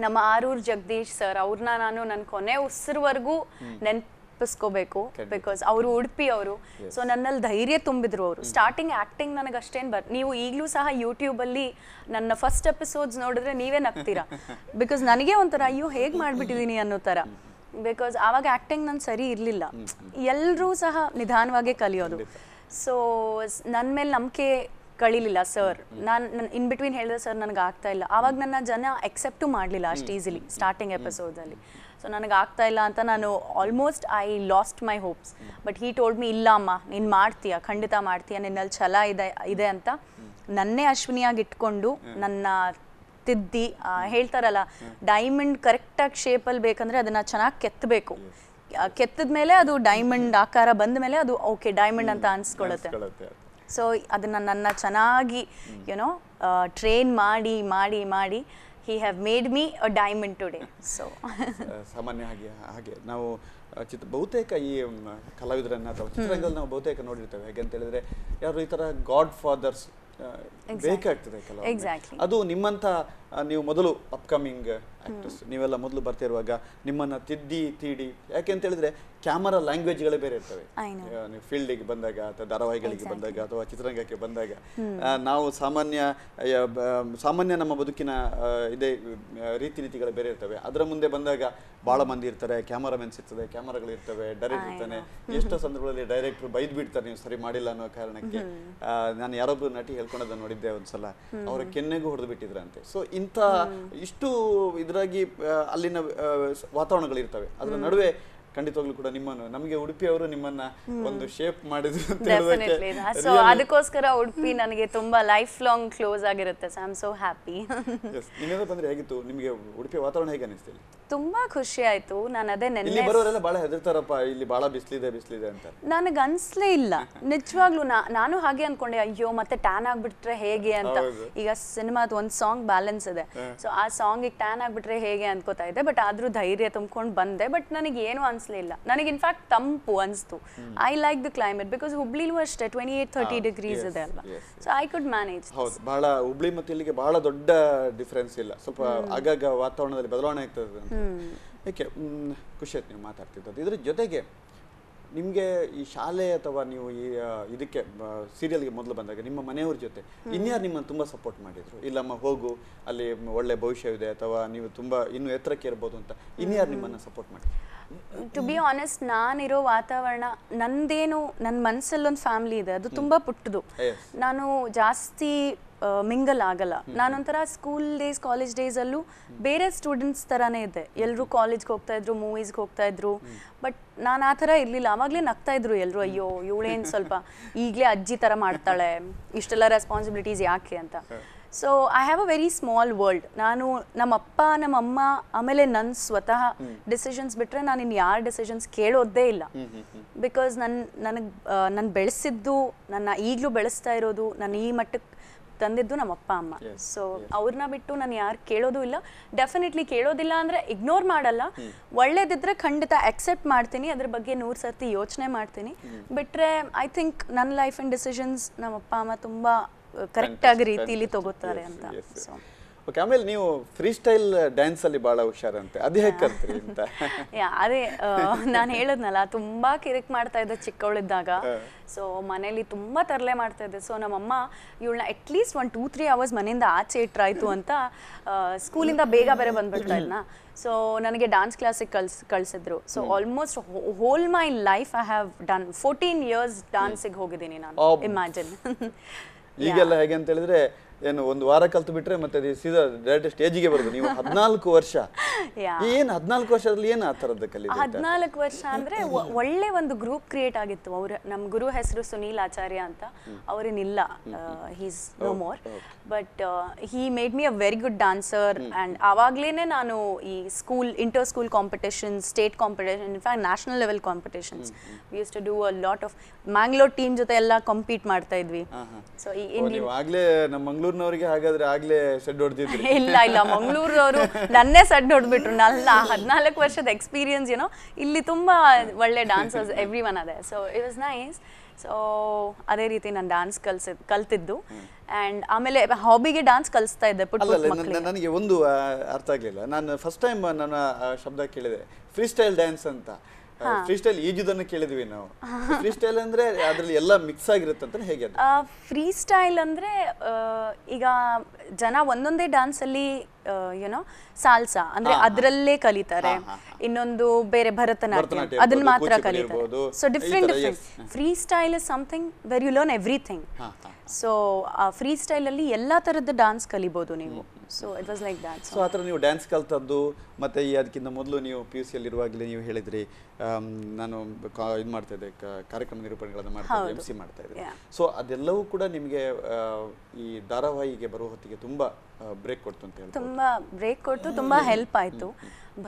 ನಮ್ಮ ಆರೂರ್ ಜಗದೀಶ್ ಸರ್ ಅವ್ರನ್ನ ನಾನು ನನ್ನ ಕೊನೆ ಉಸಿರುವರೆಗೂ ನೆನಪಿಸ್ಕೋಬೇಕು ಬಿಕಾಸ್ ಅವರು ಉಡುಪಿ ಅವರು. ಸೊ ನನ್ನಲ್ಲಿ ಧೈರ್ಯ ತುಂಬಿದ್ರು ಅವರು. ಸ್ಟಾರ್ಟಿಂಗ್ ಆ್ಯಕ್ಟಿಂಗ್ ನನಗೆ ಅಷ್ಟೇನು ಬರ್ ನೀವು ಈಗಲೂ ಸಹ ಯೂಟ್ಯೂಬಲ್ಲಿ ನನ್ನ ಫಸ್ಟ್ ಎಪಿಸೋಡ್ಸ್ ನೋಡಿದ್ರೆ ನೀವೇ ನಗ್ತೀರಾ? [LAUGHS] ಬಿಕಾಸ್ ನನಗೆ ಒಂಥರ ಅಯ್ಯೋ ಹೇಗೆ ಮಾಡಿಬಿಟ್ಟಿದ್ದೀನಿ ಅನ್ನೋ ಥರ. ಬಿಕಾಸ್ ಆವಾಗ ಆ್ಯಕ್ಟಿಂಗ್ ನಾನು ಸರಿ ಇರಲಿಲ್ಲ. ಎಲ್ಲರೂ ಸಹ ನಿಧಾನವಾಗೇ ಕಲಿಯೋದು. ಸೊ ನನ್ನ ಮೇಲೆ ನಂಬಿಕೆ ಕಳಿಲಿಲ್ಲ ಸರ್ ನಾನು ಇನ್ ಬಿಟ್ವೀನ್ ಹೇಳಿದೆ ಸರ್ ನನಗೆ ಆಗ್ತಾ ಇಲ್ಲ. ಆವಾಗ ನನ್ನ ಜನ ಎಕ್ಸೆಪ್ಟು ಮಾಡಲಿಲ್ಲ ಅಷ್ಟು ಈಸಿಲಿ ಸ್ಟಾರ್ಟಿಂಗ್ ಎಪಿಸೋಡಲ್ಲಿ ಸೊ ನನಗೆ ಆಗ್ತಾ ಇಲ್ಲ ಅಂತ ನಾನು almost I lost my hopes but he told me ಇಲ್ಲ ಅಮ್ಮ ನೀನು ಮಾಡ್ತೀಯ? ಖಂಡಿತ ಮಾಡ್ತೀಯ? ನಿನ್ನಲ್ಲಿ ಛಲ ಇದೆ ಇದೆ ಅಂತ. ನನ್ನೇ ಅಶ್ವಿನಿಯಾಗಿ ಇಟ್ಕೊಂಡು ನನ್ನ ತಿದ್ದಿ ಹೇಳ್ತಾರಲ್ಲ ಡೈಮಂಡ್ ಕರೆಕ್ಟಾಗಿ ಶೇಪಲ್ಲಿ ಬೇಕಂದ್ರೆ ಅದನ್ನ ಚೆನ್ನಾಗಿ ಕೆತ್ತಬೇಕು ಕೆತ್ತದ ಮೇಲೆ ಅದು ಡೈಮಂಡ್ ಆಕಾರ ಬಂದ ಮೇಲೆ ಅದು ಓಕೆ ಡೈಮಂಡ್ ಅಂತ ಅನ್ಸ್ಕೊಳ್ಳುತ್ತೆ. ಅನ್ಸ್ಕೊಳ್ಳುತ್ತೆ. ಸೊ ಅದನ್ನು ನನ್ನ ಚೆನ್ನಾಗಿ ಯುನೋ ಟ್ರೈನ್ ಮಾಡಿ ಮಾಡಿ ಮಾಡಿ he have made me a diamond today so ಸಾಮಾನ್ಯವಾಗಿ ಸಾಮಾನ್ಯ ಹಾಗೆ ಹಾಗೆ. ನಾವು ಚಿತ್ರ ಬಹುತೇಕ ಈ ಕಲಾವಿದರನ್ನು ಅಥವಾ ಚಿತ್ರರಂಗದಲ್ಲಿ ನಾವು ಬಹುತೇಕ ನೋಡಿರ್ತೇವೆ. ಹೇಗೆ ಅಂತ ಹೇಳಿದ್ರೆ ಯಾರು ಈ ತರ ಗಾಡ್ ಫಾದರ್ಸ್ ಬೇಕಾಗ್ತದೆ ಕೆಲವು. ಅದು ನಿಮ್ಮಂತ ಆ, ನೀವು ಮೊದಲು ಅಪ್ಕಮಿಂಗ್ ಆಕ್ಟರ್ಸ್ ನೀವೆಲ್ಲ ಮೊದಲು ಬರ್ತಿರುವಾಗ ನಿಮ್ಮನ್ನ ತಿದ್ದಿ ತೀಡಿ. ಯಾಕೆ ಅಂತ ಹೇಳಿದ್ರೆ ಕ್ಯಾಮರಾ ಲ್ಯಾಂಗ್ವೇಜ್ಗಳೇ ಬೇರೆ ಇರ್ತವೆ. ನೀವು ಫೀಲ್ಡಿಗೆ ಬಂದಾಗ ಅಥವಾ ಧಾರಾವಾಹಿಗಳಿಗೆ ಬಂದಾಗ ಅಥವಾ ಚಿತ್ರರಂಗಕ್ಕೆ ಬಂದಾಗ ನಾವು ಸಾಮಾನ್ಯ ಸಾಮಾನ್ಯ ನಮ್ಮ ಬದುಕಿನ ಇದೇ ರೀತಿ ನೀತಿಗಳು ಬೇರೆ ಇರ್ತವೆ. ಅದರ ಮುಂದೆ ಬಂದಾಗ ಬಹಳ ಮಂದಿ ಇರ್ತಾರೆ ಕ್ಯಾಮರಾಮೆನ್ಸ್ ಇರ್ತದೆ ಕ್ಯಾಮರಾಗಳು ಇರ್ತವೆ ಡೈರೆಕ್ಟ್ ಇರ್ತಾನೆ. ಎಷ್ಟೋ ಸಂದರ್ಭದಲ್ಲಿ ಡೈರೆಕ್ಟರ್ ಬೈದ್ ಬಿಡ್ತಾರೆ ನೀವು ಸರಿ ಮಾಡಿಲ್ಲ ಅನ್ನೋ ಕಾರಣಕ್ಕೆ. ನಾನು ಯಾರೊಬ್ಬರು ನಟಿ ಹೇಳ್ಕೊಂಡದ ನೋಡಿದ್ದೆ ಒಂದ್ಸಲ. ಅವರ ಕೆನ್ನೆಗೂ ಹೊಡೆದು ಬಿಟ್ಟಿದ್ರಂತೆ. ಸೊ ಇಂಥ ಇಷ್ಟು ಇದ್ರಾಗಿ ಅಲ್ಲಿನ ವಾತಾವರಣಗಳಿರ್ತವೆ ವಾತಾವರಣಗಳು ಇರ್ತವೆ ಅದರ ನಡುವೆ ಖಂಡಿತವಾಗ್ಲೂ ಕೂಡ ನಿಮ್ಮನ್ನು ನಮಗೆ ಉಡುಪಿಯವರು ನಿಮ್ಮನ್ನ ಒಂದು ಶೇಪ್ ಮಾಡಿದ್ರು ಅಂತ ಹೇಳೋದಕ್ಕೆ ಡೆಫಿನೆಟ್ಲಿ ಸೊ ಅದಕ್ಕೋಸ್ಕರ ಉಡುಪಿ ನನಗೆ ತುಂಬಾ ಲೈಫ್ ಲಾಂಗ್ ಕ್ಲೋಸ್ ಆಗಿರುತ್ತೆ. So I am so happy. ನಿನ್ನೆಲ್ಲ ಬಂದ್ರೆ ಹೇಗಿತ್ತು? ನಿಮಗೆ ಉಡುಪಿ ವಾತಾವರಣ ಹೇಗೆ ಅನಿಸ್ತಿಲ್ಲ? ತುಂಬಾ ಖುಷಿ ಆಯ್ತು. ನಾನು ಅದೇ ಇಲ್ಲಿ ನೆನ್ನೆ ಬರೋರೆಲ್ಲ ಬಹಳ ಹೆದರ್ತಾರಪ್ಪ ಇಲ್ಲಿ ಬಹಳ ಬಿಸಿಲಿದೆ ಬಿಸಿಲಿದೆ ಅಂತ. ನನಗೆ ಅನ್ಸ್ಲೇ ಇಲ್ಲ. ನಿಜವಾಗ್ಲೂ ನಾ- ನಾನು ಹಾಗೆ ಅನ್ಕೊಂಡೆ ಅಯ್ಯೋ ಮತ್ತೆ ಟ್ಯಾನ್ ಆಗ್ಬಿಟ್ರೆ ಹೇಗೆ ಅಂತ. ಹೌದು. ಈಗ ಸಿನಿಮಾದ ಒಂದು ಸಾಂಗ್ ಬ್ಯಾಲೆನ್ಸ್ ಇದೆ. ಸೊ ಆ ಸಾಂಗಿಗೆ ಟ್ಯಾನ್ ಆಗ್ಬಿಟ್ರೆ ಹೇಗೆ ಅನ್ಕೋತಾ ಇದ್ದೆ ಬಟ್ ಆದ್ರೂ ಧೈರ್ಯ ತುಂಬ್ಕೊಂಡು ಬಂದೆ ಬಟ್ ನನಗೆ ಏನು ಅನ್ಸ್ಲೇ ಇಲ್ಲ. ನನಗೆ ಇನ್ಫ್ಯಾಕ್ಟ್ ತಂಪು ಅನ್ಸ್ತು. I like the climate because ಹುಬ್ಳಿಲೂ ಅಷ್ಟೇ ಟ್ವೆಂಟಿ ಏಟ್ ತರ್ಟಿ ಹಾ, ಡಿಗ್ರೀಸ್ yes, ಇದೆ ಅಲ್ವಾ? yes, so I could manage ಹೌದು. ಬಹಳ ಹುಬ್ಳಿ ಮತ್ತು ಇಲ್ಲಿಗೆ ಬಹಳ ದೊಡ್ಡ ಡಿಫ್ರೆನ್ಸ್ ಇಲ್ಲ. ಸ್ವಲ್ಪ ಆಗಾಗ ವಾತಾವರಣದಲ್ಲಿ ಬದಲಾವಣೆ ಆಗ್ತದೆ ಅಂತ. ಏಕೆ ಖುಷಿ ಆಯ್ತು ನೀವು ಮಾತಾಡ್ತಿದ್ದದ್ದು. ಇದ್ರ ಜೊತೆಗೆ ನಿಮಗೆ ಈ ಶಾಲೆ ಅಥವಾ ನೀವು ಈ ಇದಕ್ಕೆ ಸೀರಿಯಲ್ಗೆ ಮೊದಲು ಬಂದಾಗ ನಿಮ್ಮ ಮನೆಯವ್ರ ಜೊತೆ ಇನ್ಯಾರು ನಿಮ್ಮನ್ನು ತುಂಬ ಸಪೋರ್ಟ್ ಮಾಡಿದ್ರು? ಇಲ್ಲಮ್ಮ ಹೋಗು ಅಲ್ಲಿ ಒಳ್ಳೆ ಭವಿಷ್ಯವಿದೆ ಅಥವಾ ನೀವು ತುಂಬ ಇನ್ನೂ ಎತ್ತರಕ್ಕೆ ಇರ್ಬೋದು ಅಂತ ಇನ್ಯಾರು ನಿಮ್ಮನ್ನು ಸಪೋರ್ಟ್ ಮಾಡಿ ಟು ಬಿ ಆನೆಸ್ಟ್ ನಾನಿರೋ ವಾತಾವರಣ ನಂದೇನು ನನ್ನ ಮನಸ್ಸಲ್ಲೊಂದು ಫ್ಯಾಮಿಲಿ ಇದೆ. ಅದು ತುಂಬ ಪುಟ್ಟದು. ನಾನು ಜಾಸ್ತಿ ಮಿಂಗಲ್ ಆಗಲ್ಲ. ನಾನೊಂಥರ ಸ್ಕೂಲ್ ಡೇಸ್ ಕಾಲೇಜ್ ಡೇಸಲ್ಲೂ ಬೇರೆ ಸ್ಟೂಡೆಂಟ್ಸ್ ತರಾನೇ ಇದ್ದೆ. ಎಲ್ಲರೂ ಕಾಲೇಜ್ಗೆ ಹೋಗ್ತಾ ಇದ್ರು ಮೂವೀಸ್ಗೆ ಹೋಗ್ತಾ ಇದ್ರು. ಬಟ್ ನಾನು ಆ ಥರ ಇರಲಿಲ್ಲ. ಆವಾಗಲೇ ನಗ್ತಾ ಇದ್ರು ಎಲ್ಲರೂ ಅಯ್ಯೋ, ಇವಳೇನು ಸ್ವಲ್ಪ ಈಗಲೇ ಅಜ್ಜಿ ಥರ ಮಾಡ್ತಾಳೆ. ಇಷ್ಟೆಲ್ಲ ರೆಸ್ಪಾನ್ಸಿಬಿಲಿಟೀಸ್ ಯಾಕೆ ಅಂತ? So I have a very small world ನಾನು ನಮ್ಮ ಅಪ್ಪ, ನಮ್ಮ ಅಮ್ಮ, ಆಮೇಲೆ ನನ್ನ ಸ್ವತಃ ಡಿಸಿಷನ್ಸ್ ಬಿಟ್ಟರೆ ನಾನು ಇನ್ನು ಯಾರ ಡಿಸಿಷನ್ಸ್ ಕೇಳೋದೇ ಇಲ್ಲ. ಬಿಕಾಸ್ ನನ್ನ ನನಗೆ ನಾನು ಬೆಳೆಸಿದ್ದು, ನನ್ನ ಈಗಲೂ ಬೆಳೆಸ್ತಾ ಇರೋದು, ನಾನು ಈ ಮಟ್ಟಕ್ಕೆ ತಂದಿದ್ದು ನಮ್ಮ ಅಪ್ಪ ಅಮ್ಮ ಸೊ ಅವ್ರನ್ನ ಬಿಟ್ಟು ನಾನು ಯಾರು ಕೇಳೋದು ಇಲ್ಲ. ಡೆಫಿನೆಟ್ಲಿ ಕೇಳೋದಿಲ್ಲ ಅಂದರೆ ಇಗ್ನೋರ್ ಮಾಡಲ್ಲ. ಒಳ್ಳೇದಿದ್ರೆ ಖಂಡಿತ ಅಕ್ಸೆಪ್ಟ್ ಮಾಡ್ತೀನಿ. ಅದ್ರ ಬಗ್ಗೆ ನೂರು ಸರ್ತಿ ಯೋಚನೆ ಮಾಡ್ತೀನಿ. ಬಿಟ್ಟರೆ ಐ ಥಿಂಕ್ ನನ್ನ ಲೈಫ್ ಆ್ಯಂಡ್ ಡಿಸಿಷನ್ಸ್ ನಮ್ಮ ಅಪ್ಪ ಅಮ್ಮ ತುಂಬ ಕರೆಕ್ಟಾಗಿ ರೀತಿಲಿ ತಗೋತಾರೆ ಅಂತ. ಸೊ ಓಕೆ ಆಮೇಲೆ ನೀವು ಫ್ರೀ ಸ್ಟೈಲ್ ಡ್ಯಾನ್ಸ್ ಅಲ್ಲಿ ಬಹಳ ಹುಷಾರಂತೆ. ಅದು ಹೇಗೆ ಕಲ್ತ್ರಿ ಅಂತ? [LAUGHS] ಯಾ ಅದೇ ನಾನು ಹೇಳದ್ನಲ್ಲ ತುಂಬಾ ಕಿರಿಕ್ ಮಾಡ್ತಾ ಇದ್ದೆ ಚಿಕ್ಕವಳಿದ್ದಾಗ. ಸೊ ಮನೇಲಿ ತುಂಬಾ ತರಲೆ ಮಾಡ್ತಾ ಇದ್ದೆ. ಸೊ ನಮ್ಮಮ್ಮ ಇವಳನ್ನ ಅಟ್ಲೀಸ್ಟ್ ಒಂದು ಟೂ ತ್ರೀ ಅವರ್ಸ್ ಮನೆಯಿಂದ ಆಚೆ ಇಟ್ರಾಯ್ತು ಅಂತ ಸ್ಕೂಲಿಂದ ಬೇಗ ಬೇರೆ ಬಂದ್ಬಿಡ್ತಾ ಇದ್ನ ಸೊ ನನಗೆ ಡಾನ್ಸ್ ಕ್ಲಾಸಿಗೆ ಕಳ್ಸ್ ಕಳ್ಸಿದ್ರು. So almost whole my life I have done fourteen years ಡಾನ್ಸಿಗೆ ಹೋಗಿದ್ದೀನಿ ನಾನು. ಇಮ್ಯಾಜಿನ್ [LAUGHS] ಈಗೆಲ್ಲ ಹೇಗೆ ಅಂತ ಹೇಳಿದ್ರೆ ಏನು ಒಂದು ವಾರ ಕಲ್ತು ಬಿಟ್ರೆ ಮತ್ತೆ ಅದು ಸೀದಾ ಡೈರೆಕ್ಟ್ ಸ್ಟೇಜಿಗೆ ಬರೋದು. ನೀವು ಹದಿನಾಲ್ಕು ವರ್ಷ. [LAUGHS] ಏನು ಹದಿನಾಲ್ಕು ವರ್ಷದಲ್ಲಿ ಏನು ಆ ಥರದ್ದು ಕಲಿದೆ ಹದಿನಾಲ್ಕು ವರ್ಷ ಅಂದ್ರೆ ಒಳ್ಳೆ ಒಂದು ಗ್ರೂಪ್ ಕ್ರಿಯೇಟ್ ಆಗಿತ್ತು. ಅವ್ರ ನಮ್ಮ ಗುರು ಹೆಸರು ಸುನೀಲ್ ಆಚಾರ್ಯ ಅಂತ. ಅವರೇನಿಲ್ಲ he's no more but he made me a very good dancer and ಆವಾಗಲೇ ನಾನು ಈ school inter school competition state competition in fact national level competitions used to do a lot of Mangalore team ಜೊತೆ ಎಲ್ಲ compete ಮಾಡ್ತಾ ಇದ್ವಿ. So ಈ Indian ಆಗ್ಲೇ ನಮ್ಮ ಮಂಗಳೂರಿನವರಿಗೆ ಹಾಗಾದ್ರೆ ಆಗ್ಲೇ ಸೆಡ್ ಹೊಡೆದಿದ್ರು ಇಲ್ಲ ಇಲ್ಲ ಮಂಗಳೂರವರು ನನ್ನೇ ಸೆಡ್ ಹೊಡೆದ್ಬಿಟ್ರು. ನನ್ನ ಹದಿನಾಲ್ಕು ವರ್ಷದ ಎಕ್ಸ್ಪೀರಿಯನ್ಸ್ ಏನೋ ಇಲ್ಲಿ ತುಂಬಾ ಒಳ್ಳೆ ಡಾನ್ಸರ್ಸ್ ಎವ್ರಿ ಒನ್ ಅದೇ. So it was nice so ಅದೇ ರೀತಿ ನಾನು ಡಾನ್ಸ್ ಕಲ್ಸ ಕಲ್ತಿದ್ದು. ಆ್ಯಂಡ್ ಆಮೇಲೆ ಹಾಬಿಗೆ ಡಾನ್ಸ್ ಕಲಿಸ್ತಾ ಇದ್ದೆ ಪುಟ್ಟ ನನಗೆ ಒಂದು ಅರ್ಥ ಆಗಲಿಲ್ಲ. ನಾನು ಫಸ್ಟ್ ಟೈಮ್ ನನ್ನ ಶಬ್ದ ಕೇಳಿದೆ. ಫ್ರೀ ಸ್ಟೈಲ್ ಡ್ಯಾನ್ಸ್ ಅಂತ. ಫ್ರೀ ಸ್ಟೈಲ್ ಈಜುದನ್ನು ಕೇಳಿದ್ವಿ ನಾವು. ಫ್ರೀ ಸ್ಟೈಲ್ ಅಂದ್ರೆ ಅದ್ರಲ್ಲಿ ಎಲ್ಲ ಮಿಕ್ಸ್ ಆಗಿರುತ್ತೆ ಅಂತ ಹೇಗೆ ಫ್ರೀ ಸ್ಟೈಲ್ ಅಂದ್ರೆ ಈಗ ಜನ ಒಂದೊಂದೇ ಡ್ಯಾನ್ಸಲ್ಲಿ ಯುನೋ ಸಾಲ್ಸಾ ಅಂದ್ರೆ ಅದರಲ್ಲೇ ಕಲಿತಾರೆ. ಇನ್ನೊಂದು ಬೇರೆ ಭರತನಾಟ್ಯ. ಅದನ್ನ ಮಾತ್ರ ಕಲಿತಾರೆ. So different different. Free style is something where you learn everything. So free ಸ್ಟೈಲಲ್ಲಿ ಎಲ್ಲಾ ತರದ ಡಾನ್ಸ್ ಕಲಿಬಹುದು ನೀವು. So it was like that so ಆತರ ನೀವು ಡ್ಯಾನ್ಸ್ ಕಲ್ತದ್ದು ಮತ್ತೆ ಈ ಅದಕ್ಕಿಂತ ಮೊದಲು ನೀವು ಪಿ ಯು ಸಿಯಲ್ಲಿ ಇರುವಾಗಲೇ ನೀವು ಹೇಳಿದ್ರಿ ನಾನು ಇದು ಮಾಡ್ತಾ ಇದ್ದೆ ಕಾರ್ಯಕ್ರಮ ನಿರೂಪಣೆಗಳನ್ನು ಮಾಡ್ತಾ ಎಂ ಸಿ ಮಾಡ್ತಾ ಇದ್ದೆ. ಸೊ ಅದೆಲ್ಲವೂ ಕೂಡ ನಿಮಗೆ ಈ ಧಾರಾವಾಹಿಗೆ ಬರುವ ಹೊತ್ತಿಗೆ ತುಂಬಾ ಬ್ರೇಕ್ ಕೊಡ್ತು ಅಂತ ಹೇಳ್ಬೋದು. ತುಂಬ ಬ್ರೇಕ್ ಕೊಡ್ತು ತುಂಬಾ ಹೆಲ್ಪ್ ಆಯ್ತು.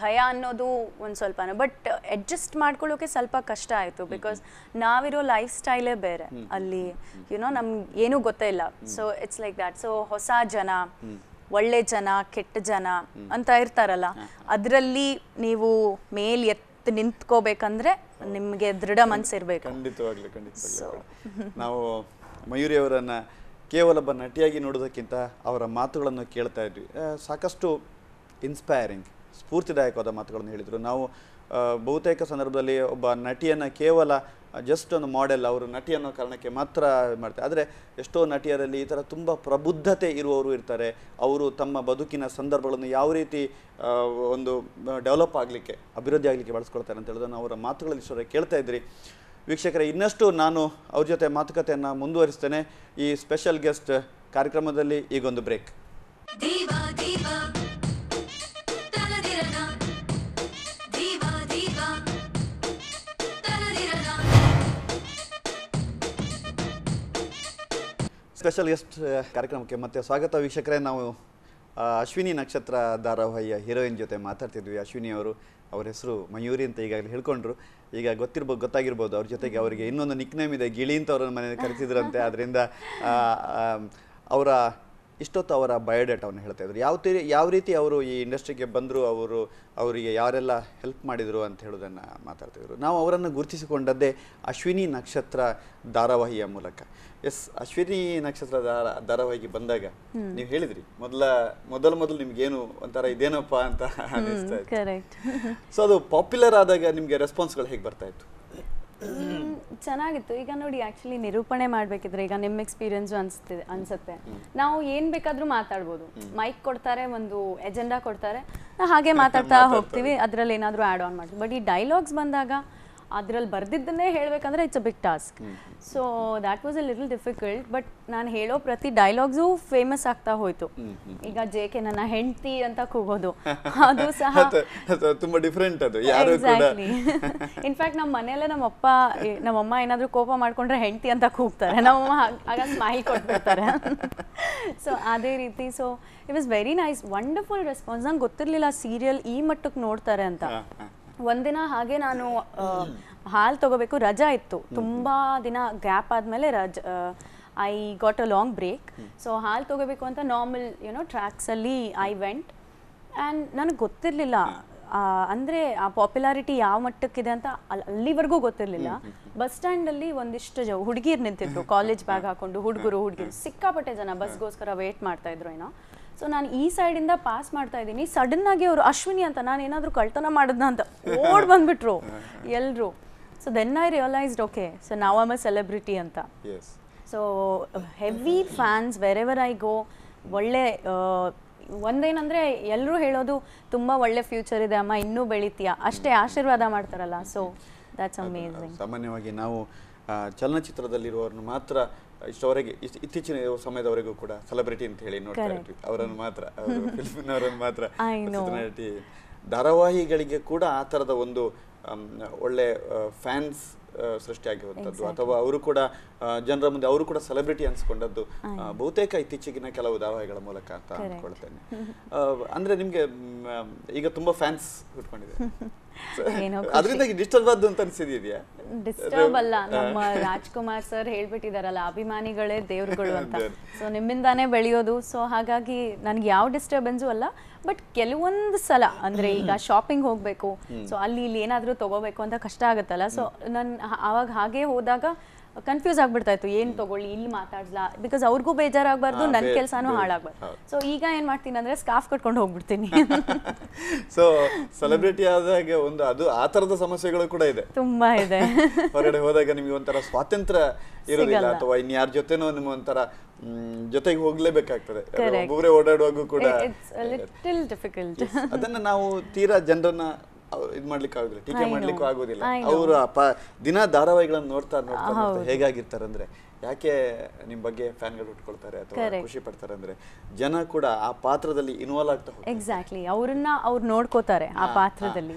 ಭಯ ಅನ್ನೋದು ಒಂದ್ ಸ್ವಲ್ಪ ಬಟ್ ಅಡ್ಜಸ್ಟ್ ಮಾಡ್ಕೊಳ್ಳೋಕೆ ಸ್ವಲ್ಪ ಕಷ್ಟ ಆಯ್ತು ಬಿಕಾಸ್ ನಾವಿರೋ ಲೈಫ್ ಸ್ಟೈಲೇ ಬೇರೆ ಅಲ್ಲಿ ಯುನೋ ನಮ್ಗೆ ಏನೂ ಗೊತ್ತೇ ಇಲ್ಲ. So it's like that so ಹೊಸ ಜನ ಒಳ್ಳೆ ಜನ ಕೆಟ್ಟ ಜನ ಅಂತ ಇರ್ತಾರಲ್ಲ ಅದರಲ್ಲಿ ನೀವು ಮೇಲ್ ಎತ್ತಿ ನಿಂತ್ಕೋಬೇಕಂದ್ರೆ ನಿಮಗೆ ದೃಢ ಮನಸ್ಸಿರ್ಬೇಕು ಖಂಡಿತವಾಗ್ಲಿ ಖಂಡಿತ ನಾವು ಮಯೂರಿ ಅವರನ್ನ ಕೇವಲ ಒಬ್ಬ ನಟಿಯಾಗಿ ನೋಡೋದಕ್ಕಿಂತ ಅವರ ಮಾತುಗಳನ್ನು ಕೇಳ್ತಾ ಇದ್ವಿ. ಸಾಕಷ್ಟು ಇನ್ಸ್ಪೈರಿಂಗ್ ಸ್ಫೂರ್ತಿದಾಯಕವಾದ ಮಾತುಗಳನ್ನು ಹೇಳಿದರು. ನಾವು ಬಹುತೇಕ ಸಂದರ್ಭದಲ್ಲಿ ಒಬ್ಬ ನಟಿಯನ್ನು ಕೇವಲ ಜಸ್ಟ್ ಒಂದು ಮಾಡೆಲ್ ಅವರು ನಟಿ ಅನ್ನೋ ಕಾರಣಕ್ಕೆ ಮಾತ್ರ ಮಾಡ್ತಾರೆ ಆದರೆ ಎಷ್ಟೋ ನಟಿಯರಲ್ಲಿ ಈ ಥರ ತುಂಬ ಪ್ರಬುದ್ಧತೆ ಇರುವವರು ಇರ್ತಾರೆ. ಅವರು ತಮ್ಮ ಬದುಕಿನ ಸಂದರ್ಭಗಳನ್ನು ಯಾವ ರೀತಿ ಒಂದು, ಡೆವಲಪ್ ಆಗಲಿಕ್ಕೆ, ಅಭಿವೃದ್ಧಿ ಆಗಲಿಕ್ಕೆ ಬಳಸ್ಕೊಳ್ತಾರೆ ಅಂತ ಹೇಳೋದನ್ನು ಅವರ ಮಾತುಗಳಲ್ಲಿ ಕೇಳ್ತಾ ಇದ್ರಿ. ವೀಕ್ಷಕರೇ ಇನ್ನಷ್ಟು ನಾನು ಅವ್ರ ಜೊತೆ ಮಾತುಕತೆಯನ್ನು ಮುಂದುವರಿಸ್ತೇನೆ. ಈ ಸ್ಪೆಷಲ್ ಗೆಸ್ಟ್ ಕಾರ್ಯಕ್ರಮದಲ್ಲಿ ಈಗೊಂದು ಬ್ರೇಕ್ ಸ್ಪೆಷಲ್ ಗೆಸ್ಟ್ ಕಾರ್ಯಕ್ರಮಕ್ಕೆ ಮತ್ತೆ ಸ್ವಾಗತ ವೀಕ್ಷಕರೇ. ನಾವು ಅಶ್ವಿನಿ ನಕ್ಷತ್ರ ಧಾರಾವಾಹಿಯ ಹೀರೋಯಿನ್ ಜೊತೆ ಮಾತಾಡ್ತಿದ್ವಿ. ಅಶ್ವಿನಿ ಅವರು ಅವ್ರ ಹೆಸರು ಮಯೂರಿ ಅಂತ ಈಗಾಗಲೇ ಹೇಳ್ಕೊಂಡ್ರು. ಈಗ ಗೊತ್ತಿರ್ಬೋದು ಗೊತ್ತಾಗಿರ್ಬೋದು. ಅವ್ರ ಜೊತೆಗೆ ಅವರಿಗೆ ಇನ್ನೊಂದು ನಿಕ್ನೇಮ್ ಇದೆ ಗಿಳಿ ಅಂತ ಅವ್ರನ್ನ ಮನೆಯಲ್ಲಿ ಕರೆಸಿದ್ರಂತೆ. [LAUGHS] ಅದರಿಂದ ಅವರ ಇಷ್ಟೊತ್ತು ಅವರ ಬಯೋಡೇಟಾವನ್ನು ಹೇಳ್ತಾ ಇದ್ರು. ಯಾವ ತೀರಿ ಯಾವ ರೀತಿ ಅವರು ಈ ಇಂಡಸ್ಟ್ರಿಗೆ ಬಂದರು ಅವರು ಅವರಿಗೆ ಯಾರೆಲ್ಲ ಹೆಲ್ಪ್ ಮಾಡಿದರು ಅಂತ ಹೇಳೋದನ್ನು ಮಾತಾಡ್ತಿದ್ರು ನಾವು ಅವರನ್ನು ಗುರುತಿಸಿಕೊಂಡದ್ದೇ ಅಶ್ವಿನಿ ನಕ್ಷತ್ರ ಧಾರಾವಾಹಿಯ ಮೂಲಕ. ಎಸ್ ಅಶ್ವಿನಿ ನಕ್ಷತ್ರ ಧಾರಾ ಧಾರಾವಾಹಿಗೆ ಬಂದಾಗ ನೀವು ಹೇಳಿದ್ರಿ ಮೊದಲ ಮೊದಲ ಮೊದಲು ನಿಮ್ಗೇನು ಒಂಥರ ಇದೇನಪ್ಪ ಅಂತ ಅನಿಸ್ತಾ ಇತ್ತು. ಸೊ ಅದು ಪಾಪ್ಯುಲರ್ ಆದಾಗ ನಿಮಗೆ ರೆಸ್ಪಾನ್ಸ್ಗಳು ಹೇಗೆ ಬರ್ತಾ ಇತ್ತು? ಚೆನ್ನಾಗಿತ್ತು. ಈಗ ನೋಡಿ ಆಕ್ಚುಲಿ ನಿರೂಪಣೆ ಮಾಡ್ಬೇಕಿದ್ರೆ ಈಗ ನಿಮ್ಮ ಎಕ್ಸ್ಪೀರಿಯನ್ಸ್ ಅನ್ಸುತ್ತೆ ಅನ್ಸುತ್ತೆ. ನಾವು ಏನ್ ಬೇಕಾದ್ರೂ ಮಾತಾಡ್ಬೋದು. ಮೈಕ್ ಕೊಡ್ತಾರೆ ಒಂದು ಎಜೆಂಡಾ ಕೊಡ್ತಾರೆ. ಹಾಗೆ ಮಾತಾಡ್ತಾ ಹೋಗ್ತೀವಿ ಅದ್ರಲ್ಲಿ ಏನಾದರೂ ಆಡ್ ಆನ್ ಮಾಡ್ತೀವಿ. ಬಟ್ ಈ ಡೈಲಾಗ್ಸ್ ಬಂದಾಗ ಅದ್ರಲ್ಲಿ ಬರೆದಿದ್ದನ್ನೇ ಹೇಳಬೇಕಂದ್ರೆ it's a big task so that was a little difficult but ನಾನು ಹೇಳೋ ಪ್ರತಿ ಡೈಲಾಗ್ಸು ಫೇಮಸ್ ಆಗ್ತಾ ಹೋಯ್ತು. ಈಗ ಜೆ ಕೆ ನನ್ನ ಹೆಂಡತಿ ಅಂತ ಕೂಗೋದು. [LAUGHS] ಅದು ಸಹ ತುಂಬಾ ಡಿಫ್ರೆಂಟ್ ಅದು ಎಕ್ಸಾಕ್ಟ್ಲಿ ಇನ್ಫ್ಯಾಕ್ಟ್ [LAUGHS] ನಮ್ಮ ಮನೆಯಲ್ಲೇ ನಮ್ಮ ಅಪ್ಪ ನಮ್ಮಮ್ಮ ಏನಾದರೂ ಕೋಪ ಮಾಡ್ಕೊಂಡ್ರೆ ಹೆಂಡತಿ ಅಂತ ಕೂಗ್ತಾರೆ. ನಮ್ಮಮ್ಮ ಆಗ ಸ್ಮೈಲ್ ಕೊಟ್ಬಿಡ್ತಾರೆ. [LAUGHS] ಸೊ ಅದೇ ರೀತಿ so it was very nice wonderful response ನಂಗೆ ಗೊತ್ತಿರಲಿಲ್ಲ ಸೀರಿಯಲ್ ಈ ಮಟ್ಟಕ್ಕೆ ನೋಡ್ತಾರೆ ಅಂತ. ಒಂದಿನ ಹಾಗೆ ನಾನು ಹಾಲು ತಗೋಬೇಕು. ರಜಾ ಇತ್ತು. ತುಂಬಾ ದಿನ ಗ್ಯಾಪ್ ಆದಮೇಲೆ ರಜ I got a long break so ಹಾಲು ತಗೋಬೇಕು ಅಂತ ನಾರ್ಮಲ್ ಯುನೋ ಟ್ರ್ಯಾಕ್ಸಲ್ಲಿ ಐ ವೆಂಟ್ ಆ್ಯಂಡ್ ನನಗೆ ಗೊತ್ತಿರಲಿಲ್ಲ. ಅಂದರೆ ಆ ಪಾಪ್ಯುಲಾರಿಟಿ ಯಾವ ಮಟ್ಟಕ್ಕಿದೆ ಅಂತ ಅಲ್- ಅಲ್ಲಿವರೆಗೂ ಗೊತ್ತಿರಲಿಲ್ಲ. ಬಸ್ ಸ್ಟ್ಯಾಂಡಲ್ಲಿ ಒಂದಿಷ್ಟು ಜ ಹುಡುಗಿರು ನಿಂತಿದ್ರು. ಕಾಲೇಜ್ ಬ್ಯಾಗ್ ಹಾಕೊಂಡು ಹುಡುಗರು ಹುಡುಗಿರು. ಸಿಕ್ಕಾಪಟ್ಟೆ ಜನ ಬಸ್ಗೋಸ್ಕರ ವೇಟ್ ಮಾಡ್ತಾ ಇದ್ರು ಏನೋ. ಸೊ ನಾನು ಈ ಸೈಡಿಂದ ಪಾಸ್ ಮಾಡ್ತಾ ಇದ್ದೀನಿ. ಸಡನ್ ಆಗಿ ಅವರು ಅಶ್ವಿನಿ ಅಂತ ನಾನು ಏನಾದರೂ ಕಳ್ತನ ಮಾಡಿದ್ನ ಅಂತ ಓಡ್ [LAUGHS] ಬಂದ್ಬಿಟ್ರು ಎಲ್ರು. So then I realised okay so ನಾವು ಆಮ್ ಅ ಸೆಲೆಬ್ರಿಟಿ ಅಂತ. So heavy fans wherever I go ಒಳ್ಳೆ ಒಂದೇನಂದ್ರೆ ಎಲ್ಲರೂ ಹೇಳೋದು ತುಂಬ ಒಳ್ಳೆ ಫ್ಯೂಚರ್ ಇದೆ ಅಮ್ಮ ಇನ್ನೂ ಬೆಳಿತೀಯಾ? ಅಷ್ಟೇ ಆಶೀರ್ವಾದ ಮಾಡ್ತಾರಲ್ಲ. ಸೊ ದ್ಯಾಟ್ಸ್ ಅಮೇಝಿಂಗ್ ಸಾಮಾನ್ಯವಾಗಿ ನಾವು ಚಲನಚಿತ್ರದಲ್ಲಿರುವವ್ರನ್ನ ಮಾತ್ರ ಇಷ್ಟವರೆಗೆ ಇಷ್ಟು ಇತ್ತೀಚಿನ ಸಮಯದವರೆಗೂ ಕೂಡ ಸೆಲೆಬ್ರಿಟಿ ಅಂತ ಹೇಳಿ ನೋಡ್ತಾ. ಇರ್ತೀವಿ. ಅವರನ್ನು ಮಾತ್ರ ಫಿಲ್ಮಿನವರನ್ನು [LAUGHS] ಮಾತ್ರ ಧಾರಾವಾಹಿಗಳಿಗೆ ಕೂಡ ಆ ಥರದ ಒಂದು ಒಳ್ಳೆ ಫ್ಯಾನ್ಸ್ ಸೃಷ್ಟಿಯಾಗಿರುವಂಥದ್ದು. ಅಥವಾ ಅವರು ಕೂಡ ಜನರ ಮುಂದೆ ಅವರು ಕೂಡ ಸೆಲೆಬ್ರಿಟಿ ಅನ್ಸ್ಕೊಂಡದ್ದು ಬಹುತೇಕ ಇತ್ತೀಚೆಗಿನ ಕೆಲವು ಧಾರಾವಾಹಿಗಳ ಮೂಲಕ ಅಂತ. ಅಂದ್ಕೊಳ್ತೇನೆ. [LAUGHS] ಅಂದ್ರೆ ನಿಮ್ಗೆ ಈಗ ತುಂಬಾ ಫ್ಯಾನ್ಸ್ ಹುಟ್ಕೊಂಡಿದೆ. [LAUGHS] ಅದರಿಂದ ಡಿಸ್ಟರ್ಬ್ ಆದ್ದು ಅಂತ ಅನ್ಸಿದ್ಯಾ? ಡಿಸ್ಟರ್ಬ್ ಅಲ್ಲ ನಮ್ಮ ರಾಜ್ಕುಮಾರ್ ಸರ್ ಹೇಳ್ಬಿಟ್ಟಿದಾರಲ್ಲ ಅಭಿಮಾನಿಗಳೇ ದೇವ್ರುಗಳು ಅಂತ. [LAUGHS] ಸೊ ನಿಮ್ಮಿಂದಾನೇ ಬೆಳೆಯೋದು. ಸೊ ಹಾಗಾಗಿ ನನ್ಗೆ ಯಾವ ಡಿಸ್ಟರ್ಬೆನ್ಸು ಅಲ್ಲ. ಬಟ್ ಕೆಲವೊಂದು ಸಲ ಅಂದ್ರೆ ಈಗ ಶಾಪಿಂಗ್ ಹೋಗ್ಬೇಕು ಸೊ ಅಲ್ಲಿ ಇಲ್ಲಿ ಏನಾದರೂ ತಗೋಬೇಕು ಅಂತ ಕಷ್ಟ ಆಗುತ್ತಲ್ಲ ಸೊ ನಾನು ಅವಾಗ ಹಾಗೆ ಹೋದಾಗ ಕನ್ಫ್ಯೂಸ್ ಆಗ್ಬಿಡ್ತಾ ಇತ್ತು ಏನ್ ತಗೊಳ್ಳಿ ಇಲ್ಲಿ ಮಾತಾಡ್ಲಾ ಬಿಕಾಸ್ ಅವ್ರಿಗೂ ಬೇಜಾರಾಗಬಾರ್ದು ನನ್ನ ಕೆಲಸನೂ ಹಾಳಾಗಬಾರ್ದು. ಸೊ ಈಗ ಏನ್ ಮಾಡ್ತೀನಿ ಅಂದ್ರೆ ಸ್ಕಾಫ್ ಕಟ್ಕೊಂಡು ಹೋಗ್ಬಿಡ್ತೀನಿ. ಸೊ ಸೆಲೆಬ್ರಿಟಿ ಆದಾಗ ಒಂದು ಅದು ಆ ತರದ ಸಮಸ್ಯೆಗಳು ಕೂಡ ಇದೆ. ತುಂಬಾ ಇದೆ. [LAUGHS] ಹೊರಗಡೆ ಹೋದಾಗ ನಿಮಗೆ ಒಂಥರ ಸ್ವಾತಂತ್ರ್ಯ ಇರೋದಿಲ್ಲ ಅಥವಾ ಇನ್ಯಾರ ಜೊತೆನೋ ನಿಮ್ಮ ಒಂಥರ ಜೊತೆಗೆ ಹೋಗ್ಲೇಬೇಕಾಗ್ತದೆ. ಒಬ್ಬೊಬ್ಬರೇ ಓಡಾಡುವಾಗೂ ಕೂಡ ಇಟ್ಸ್ ಲಿಟಲ್ ಡಿಫಿಕಲ್ಟ್ ಅದನ್ನ ನಾವು ತೀರಾ ಜನರನ್ನ ಇದ್ ಮಾಡ್ಲಿಕ್ಕೆ ಆಗುದಿಲ್ಲ ಟೀಕೆ ಮಾಡ್ಲಿಕ್ಕೂ. ಆಗುದಿಲ್ಲ. ಅವರು ದಿನ ಧಾರಾವಾಹಿಗಳನ್ನು ನೋಡ್ತಾ ನೋಡ್ತಾ ನೋಡ್ತಾ ಹೇಗಾಗಿರ್ತಾರೆ ಅಂದ್ರೆ ಯಾಕೆ ನಿಮ್ ಬಗ್ಗೆ ಫ್ಯಾನ್ಗಳು ಉಟ್ಕೊಳ್ತಾರೆ ಅಥವಾ. ಖುಷಿ ಪಡ್ತಾರೆ ಅಂದ್ರೆ ಜನ ಕೂಡ ಆ ಪಾತ್ರದಲ್ಲಿ ಇನ್ವಾಲ್ವ್ ಆಗ್ತಾ ಹೋಗ್ತಾರೆ. ಎಕ್ಸಾಕ್ಟ್ಲಿ ಅವರನ್ನ ಅವ್ರು ನೋಡ್ಕೋತಾರೆ ಆ ಪಾತ್ರದಲ್ಲಿ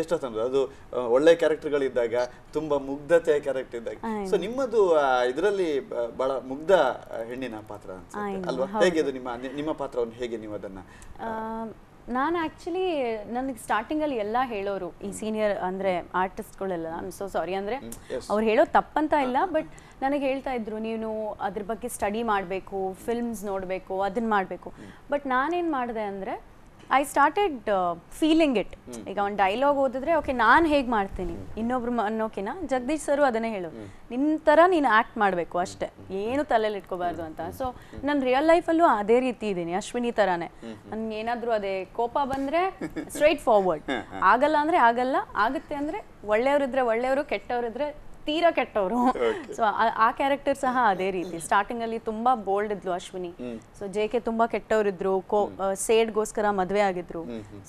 ಎಷ್ಟೊತ್ತಂದ್ರೆ ಅದು ಒಳ್ಳೆ ಕ್ಯಾರೆಕ್ಟರ್ಗಳಿದ್ದಾಗ ತುಂಬಾ ಮುಗ್ಧತೆ ಕ್ಯಾರೆಕ್ಟರ್ ಇದ್ದಾಗ. ಸೊ ನಿಮ್ಮದು ಇದರಲ್ಲಿ ಬಹಳ ಮುಗ್ಧ ಹೆಣ್ಣಿನ ಪಾತ್ರ ಅಲ್ವಾ? ಹೇಗೆ ಅದು ನಿಮ್ಮ ನಿಮ್ಮ ಪಾತ್ರವನ್ನು ಹೇಗೆ ನೀವು ಅದನ್ನ ನಾನು ಆ್ಯಕ್ಚುಲಿ ನನಗೆ ಸ್ಟಾರ್ಟಿಂಗಲ್ಲಿ ಎಲ್ಲ ಹೇಳೋರು ಈ ಸೀನಿಯರ್ ಅಂದರೆ ಆರ್ಟಿಸ್ಟ್ಗಳೆಲ್ಲ ಐಮ್ ಸೊ ಸಾರಿ ಅಂದರೆ. ಅವ್ರು ಹೇಳೋ ತಪ್ಪಂತ ಇಲ್ಲ ಬಟ್ ನನಗೆ ಹೇಳ್ತಾ ಇದ್ರು ನೀನು ಅದ್ರ ಬಗ್ಗೆ ಸ್ಟಡಿ ಮಾಡಬೇಕು ಫಿಲ್ಮ್ಸ್ ನೋಡಬೇಕು ಅದನ್ನ ಮಾಡಬೇಕು. ಬಟ್ ನಾನೇನು ಮಾಡಿದೆ ಅಂದರೆ ಐ ಸ್ಟಾರ್ಟೆಡ್ ಫೀಲಿಂಗ್ ಇಟ್ ಈಗ ಒಂದು ಡೈಲಾಗ್ ಓದಿದ್ರೆ ಓಕೆ ನಾನು ಹೇಗೆ ಮಾಡ್ತೀನಿ? ಇನ್ನೊಬ್ರು ಅನ್ನೋಕಿನ ಜಗದೀಶ್ ಸರು ಅದನ್ನೇ ಹೇಳು. ನಿನ್ನ ಥರ ನೀನು ಆ್ಯಕ್ಟ್ ಮಾಡಬೇಕು ಅಷ್ಟೇ. ಏನು ತಲೆಯಲ್ಲಿ ಇಟ್ಕೋಬಾರ್ದು ಅಂತ. ಸೊ ನನ್ನ ರಿಯಲ್ ಲೈಫಲ್ಲೂ ಅದೇ ರೀತಿ ಇದ್ದೀನಿ ಅಶ್ವಿನಿ ಥರನೇ ನನಗೆ ಏನಾದರೂ ಅದೇ ಕೋಪ ಬಂದರೆ ಸ್ಟ್ರೈಟ್ ಫಾರ್ವರ್ಡ್ ಆಗಲ್ಲ ಅಂದರೆ ಆಗಲ್ಲ ಆಗುತ್ತೆ ಅಂದರೆ ಒಳ್ಳೆಯವರಿದ್ರೆ ಒಳ್ಳೆಯವರು ಕೆಟ್ಟವರಿದ್ರೆ ತೀರಾ ಕೆಟ್ಟವರು. ಸೊ ಆ ಕ್ಯಾರೆಕ್ಟರ್ ಸಹ ಅದೇ ರೀತಿ. ಸ್ಟಾರ್ಟಿಂಗ್ ಅಲ್ಲಿ ತುಂಬಾ ಬೋಲ್ಡ್ ಇದ್ಲು ಅಶ್ವಿನಿ. ಸೊ ಜೆ ಕೆ ತುಂಬಾ ಕೆಟ್ಟವರಿದ್ರು ಕೋ ಸೇಡ್ಗೋಸ್ಕರ ಮದ್ವೆ ಆಗಿದ್ರು.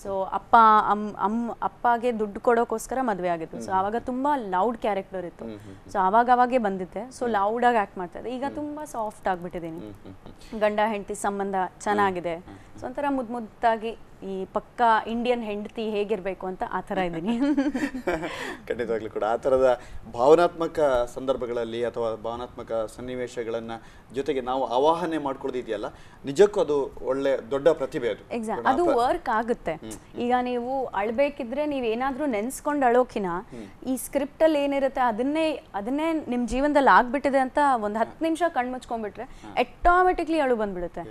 ಸೊ ಅಪ್ಪ ಅಮ್ ಅಮ್ ಅಪ್ಪಗೆ ದುಡ್ಡು ಕೊಡೋಕೋಸ್ಕರ ಮದ್ವೆ ಆಗಿದ್ರು. ಸೊ ಅವಾಗ ತುಂಬಾ ಲೌಡ್ ಕ್ಯಾರೆಕ್ಟರ್ ಇತ್ತು. ಸೊ ಅವಾಗ ಅವಾಗೆ ಬಂದಿದ್ದೆ ಸೊ ಲೌಡ್ ಆಗಿ ಆಕ್ಟ್ ಮಾಡ್ತಾ ಇದ್ದೆ. ಈಗ ತುಂಬಾ ಸಾಫ್ಟ್ ಆಗ್ಬಿಟ್ಟಿದ್ದೀನಿ. ಗಂಡ ಹೆಂಡತಿ ಸಂಬಂಧ ಚೆನ್ನಾಗಿದೆ. ಸೊ ಒಂಥರ ಮುದ್ ಮುದ್ದಾಗಿ ಈ ಪಕ್ಕಾ ಇಂಡಿಯನ್ ಹೆಂಡತಿ ಹೇಗಿರ್ಬೇಕು ಅಂತ ಆ ಥರ ಇದ್ದೀನಿ. [LAUGHS] ಖಂಡಿತವಾಗ್ಲೂ ಕೂಡ ಆ ಥರದ ಭಾವನಾತ್ಮಕ ಸಂದರ್ಭಗಳಲ್ಲಿ ಅಥವಾ ಭಾವನಾತ್ಮಕ ಸನ್ನಿವೇಶಗಳನ್ನು ಜೊತೆಗೆ ನಾವು ಆವಾಹನೆ ಮಾಡ್ಕೊಳ್ಳೋದಿದೆಯಲ್ಲ ನಿಜಕ್ಕೂ ಅದು ಒಳ್ಳೆ ದೊಡ್ಡ ಪ್ರತಿಭೆ ಅದು. ಎಕ್ಸಾಕ್ಟ್. ಅದು ವರ್ಕ್ ಆಗುತ್ತೆ. ಈಗ ನೀವು ಅಳ್ಬೇಕಿದ್ರೆ ನೀವು ಏನಾದ್ರೂ ನೆನ್ಸ್ಕೊಂಡು ಅಳೋಕಿನ ಈ ಸ್ಕ್ರಿಪ್ಟ್ ಅಲ್ಲಿ ಏನಿರುತ್ತೆ ಅದನ್ನೇ ಅದನ್ನೇ ನಿಮ್ ಜೀವನದಲ್ಲಿ ಆಗ್ಬಿಟ್ಟಿದೆ ಅಂತ ಒಂದ್ ಹತ್ತು ನಿಮಿಷ ಕಣ್ಮುಚ್ಕೊಂಡ್ಬಿಟ್ರೆ ಆಟೋಮೆಟಿಕ್ಲಿ ಅಳು ಬಂದ್ಬಿಡುತ್ತೆ.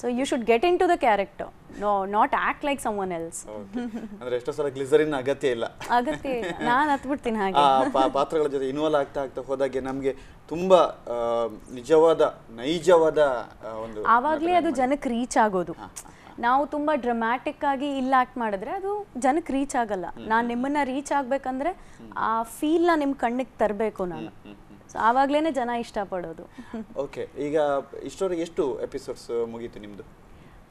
So you should get into the character no not act like someone else. ಅಂದ್ರೆ ಎಷ್ಟೋ ಸಲ ಗ್ಲಿಸರಿನ್ ಅಗತ್ಯ ಇಲ್ಲ. ಅಗತ್ಯ ಇಲ್ಲ. ನಾನು ಹತ್ಬಿಡ್ತೀನಿ ಹಾಗೆ. ಪಾತ್ರಗಳ ಜೊತೆ ಇನ್ವಾಲ್ವ್ ಆಗ್ತಾ ಆಗ್ತಾ ಹೋದಾಗೆ ನಮಗೆ ತುಂಬಾ ನಿಜವಾದ ನೈಜವಾದ ಒಂದು ಆವಾಗಲೇ ಅದು ಜನಕ್ಕೆ ರೀಚ್ ಆಗೋದು. ನಾವು ತುಂಬ ಡ್ರಮ್ಯಾಟಿಕ್ ಆಗಿ ಇಲ್ಲ ಆಕ್ಟ್ ಮಾಡಿದ್ರೆ ಅದು ಜನಕ್ಕೆ ರೀಚ್ ಆಗಲ್ಲ. ನಾನು ನಿಮ್ಮನ್ನ ರೀಚ್ ಆಗ್ಬೇಕಂದ್ರೆ ಆ ಫೀಲ್ನ ನಿಮ್ಮ ಕಣ್ಣಿಗೆ ತರಬೇಕು ನಾನು. ಸೊ ಆವಾಗಲೇ ಜನ ಇಷ್ಟಪಡೋದು. ಓಕೆ ಈಗ ಇಷ್ಟೊರೆಗೆ ಎಷ್ಟು ಎಪಿಸೋಡ್ಸ್ ಮುಗೀತು ನಿಮ್ದು?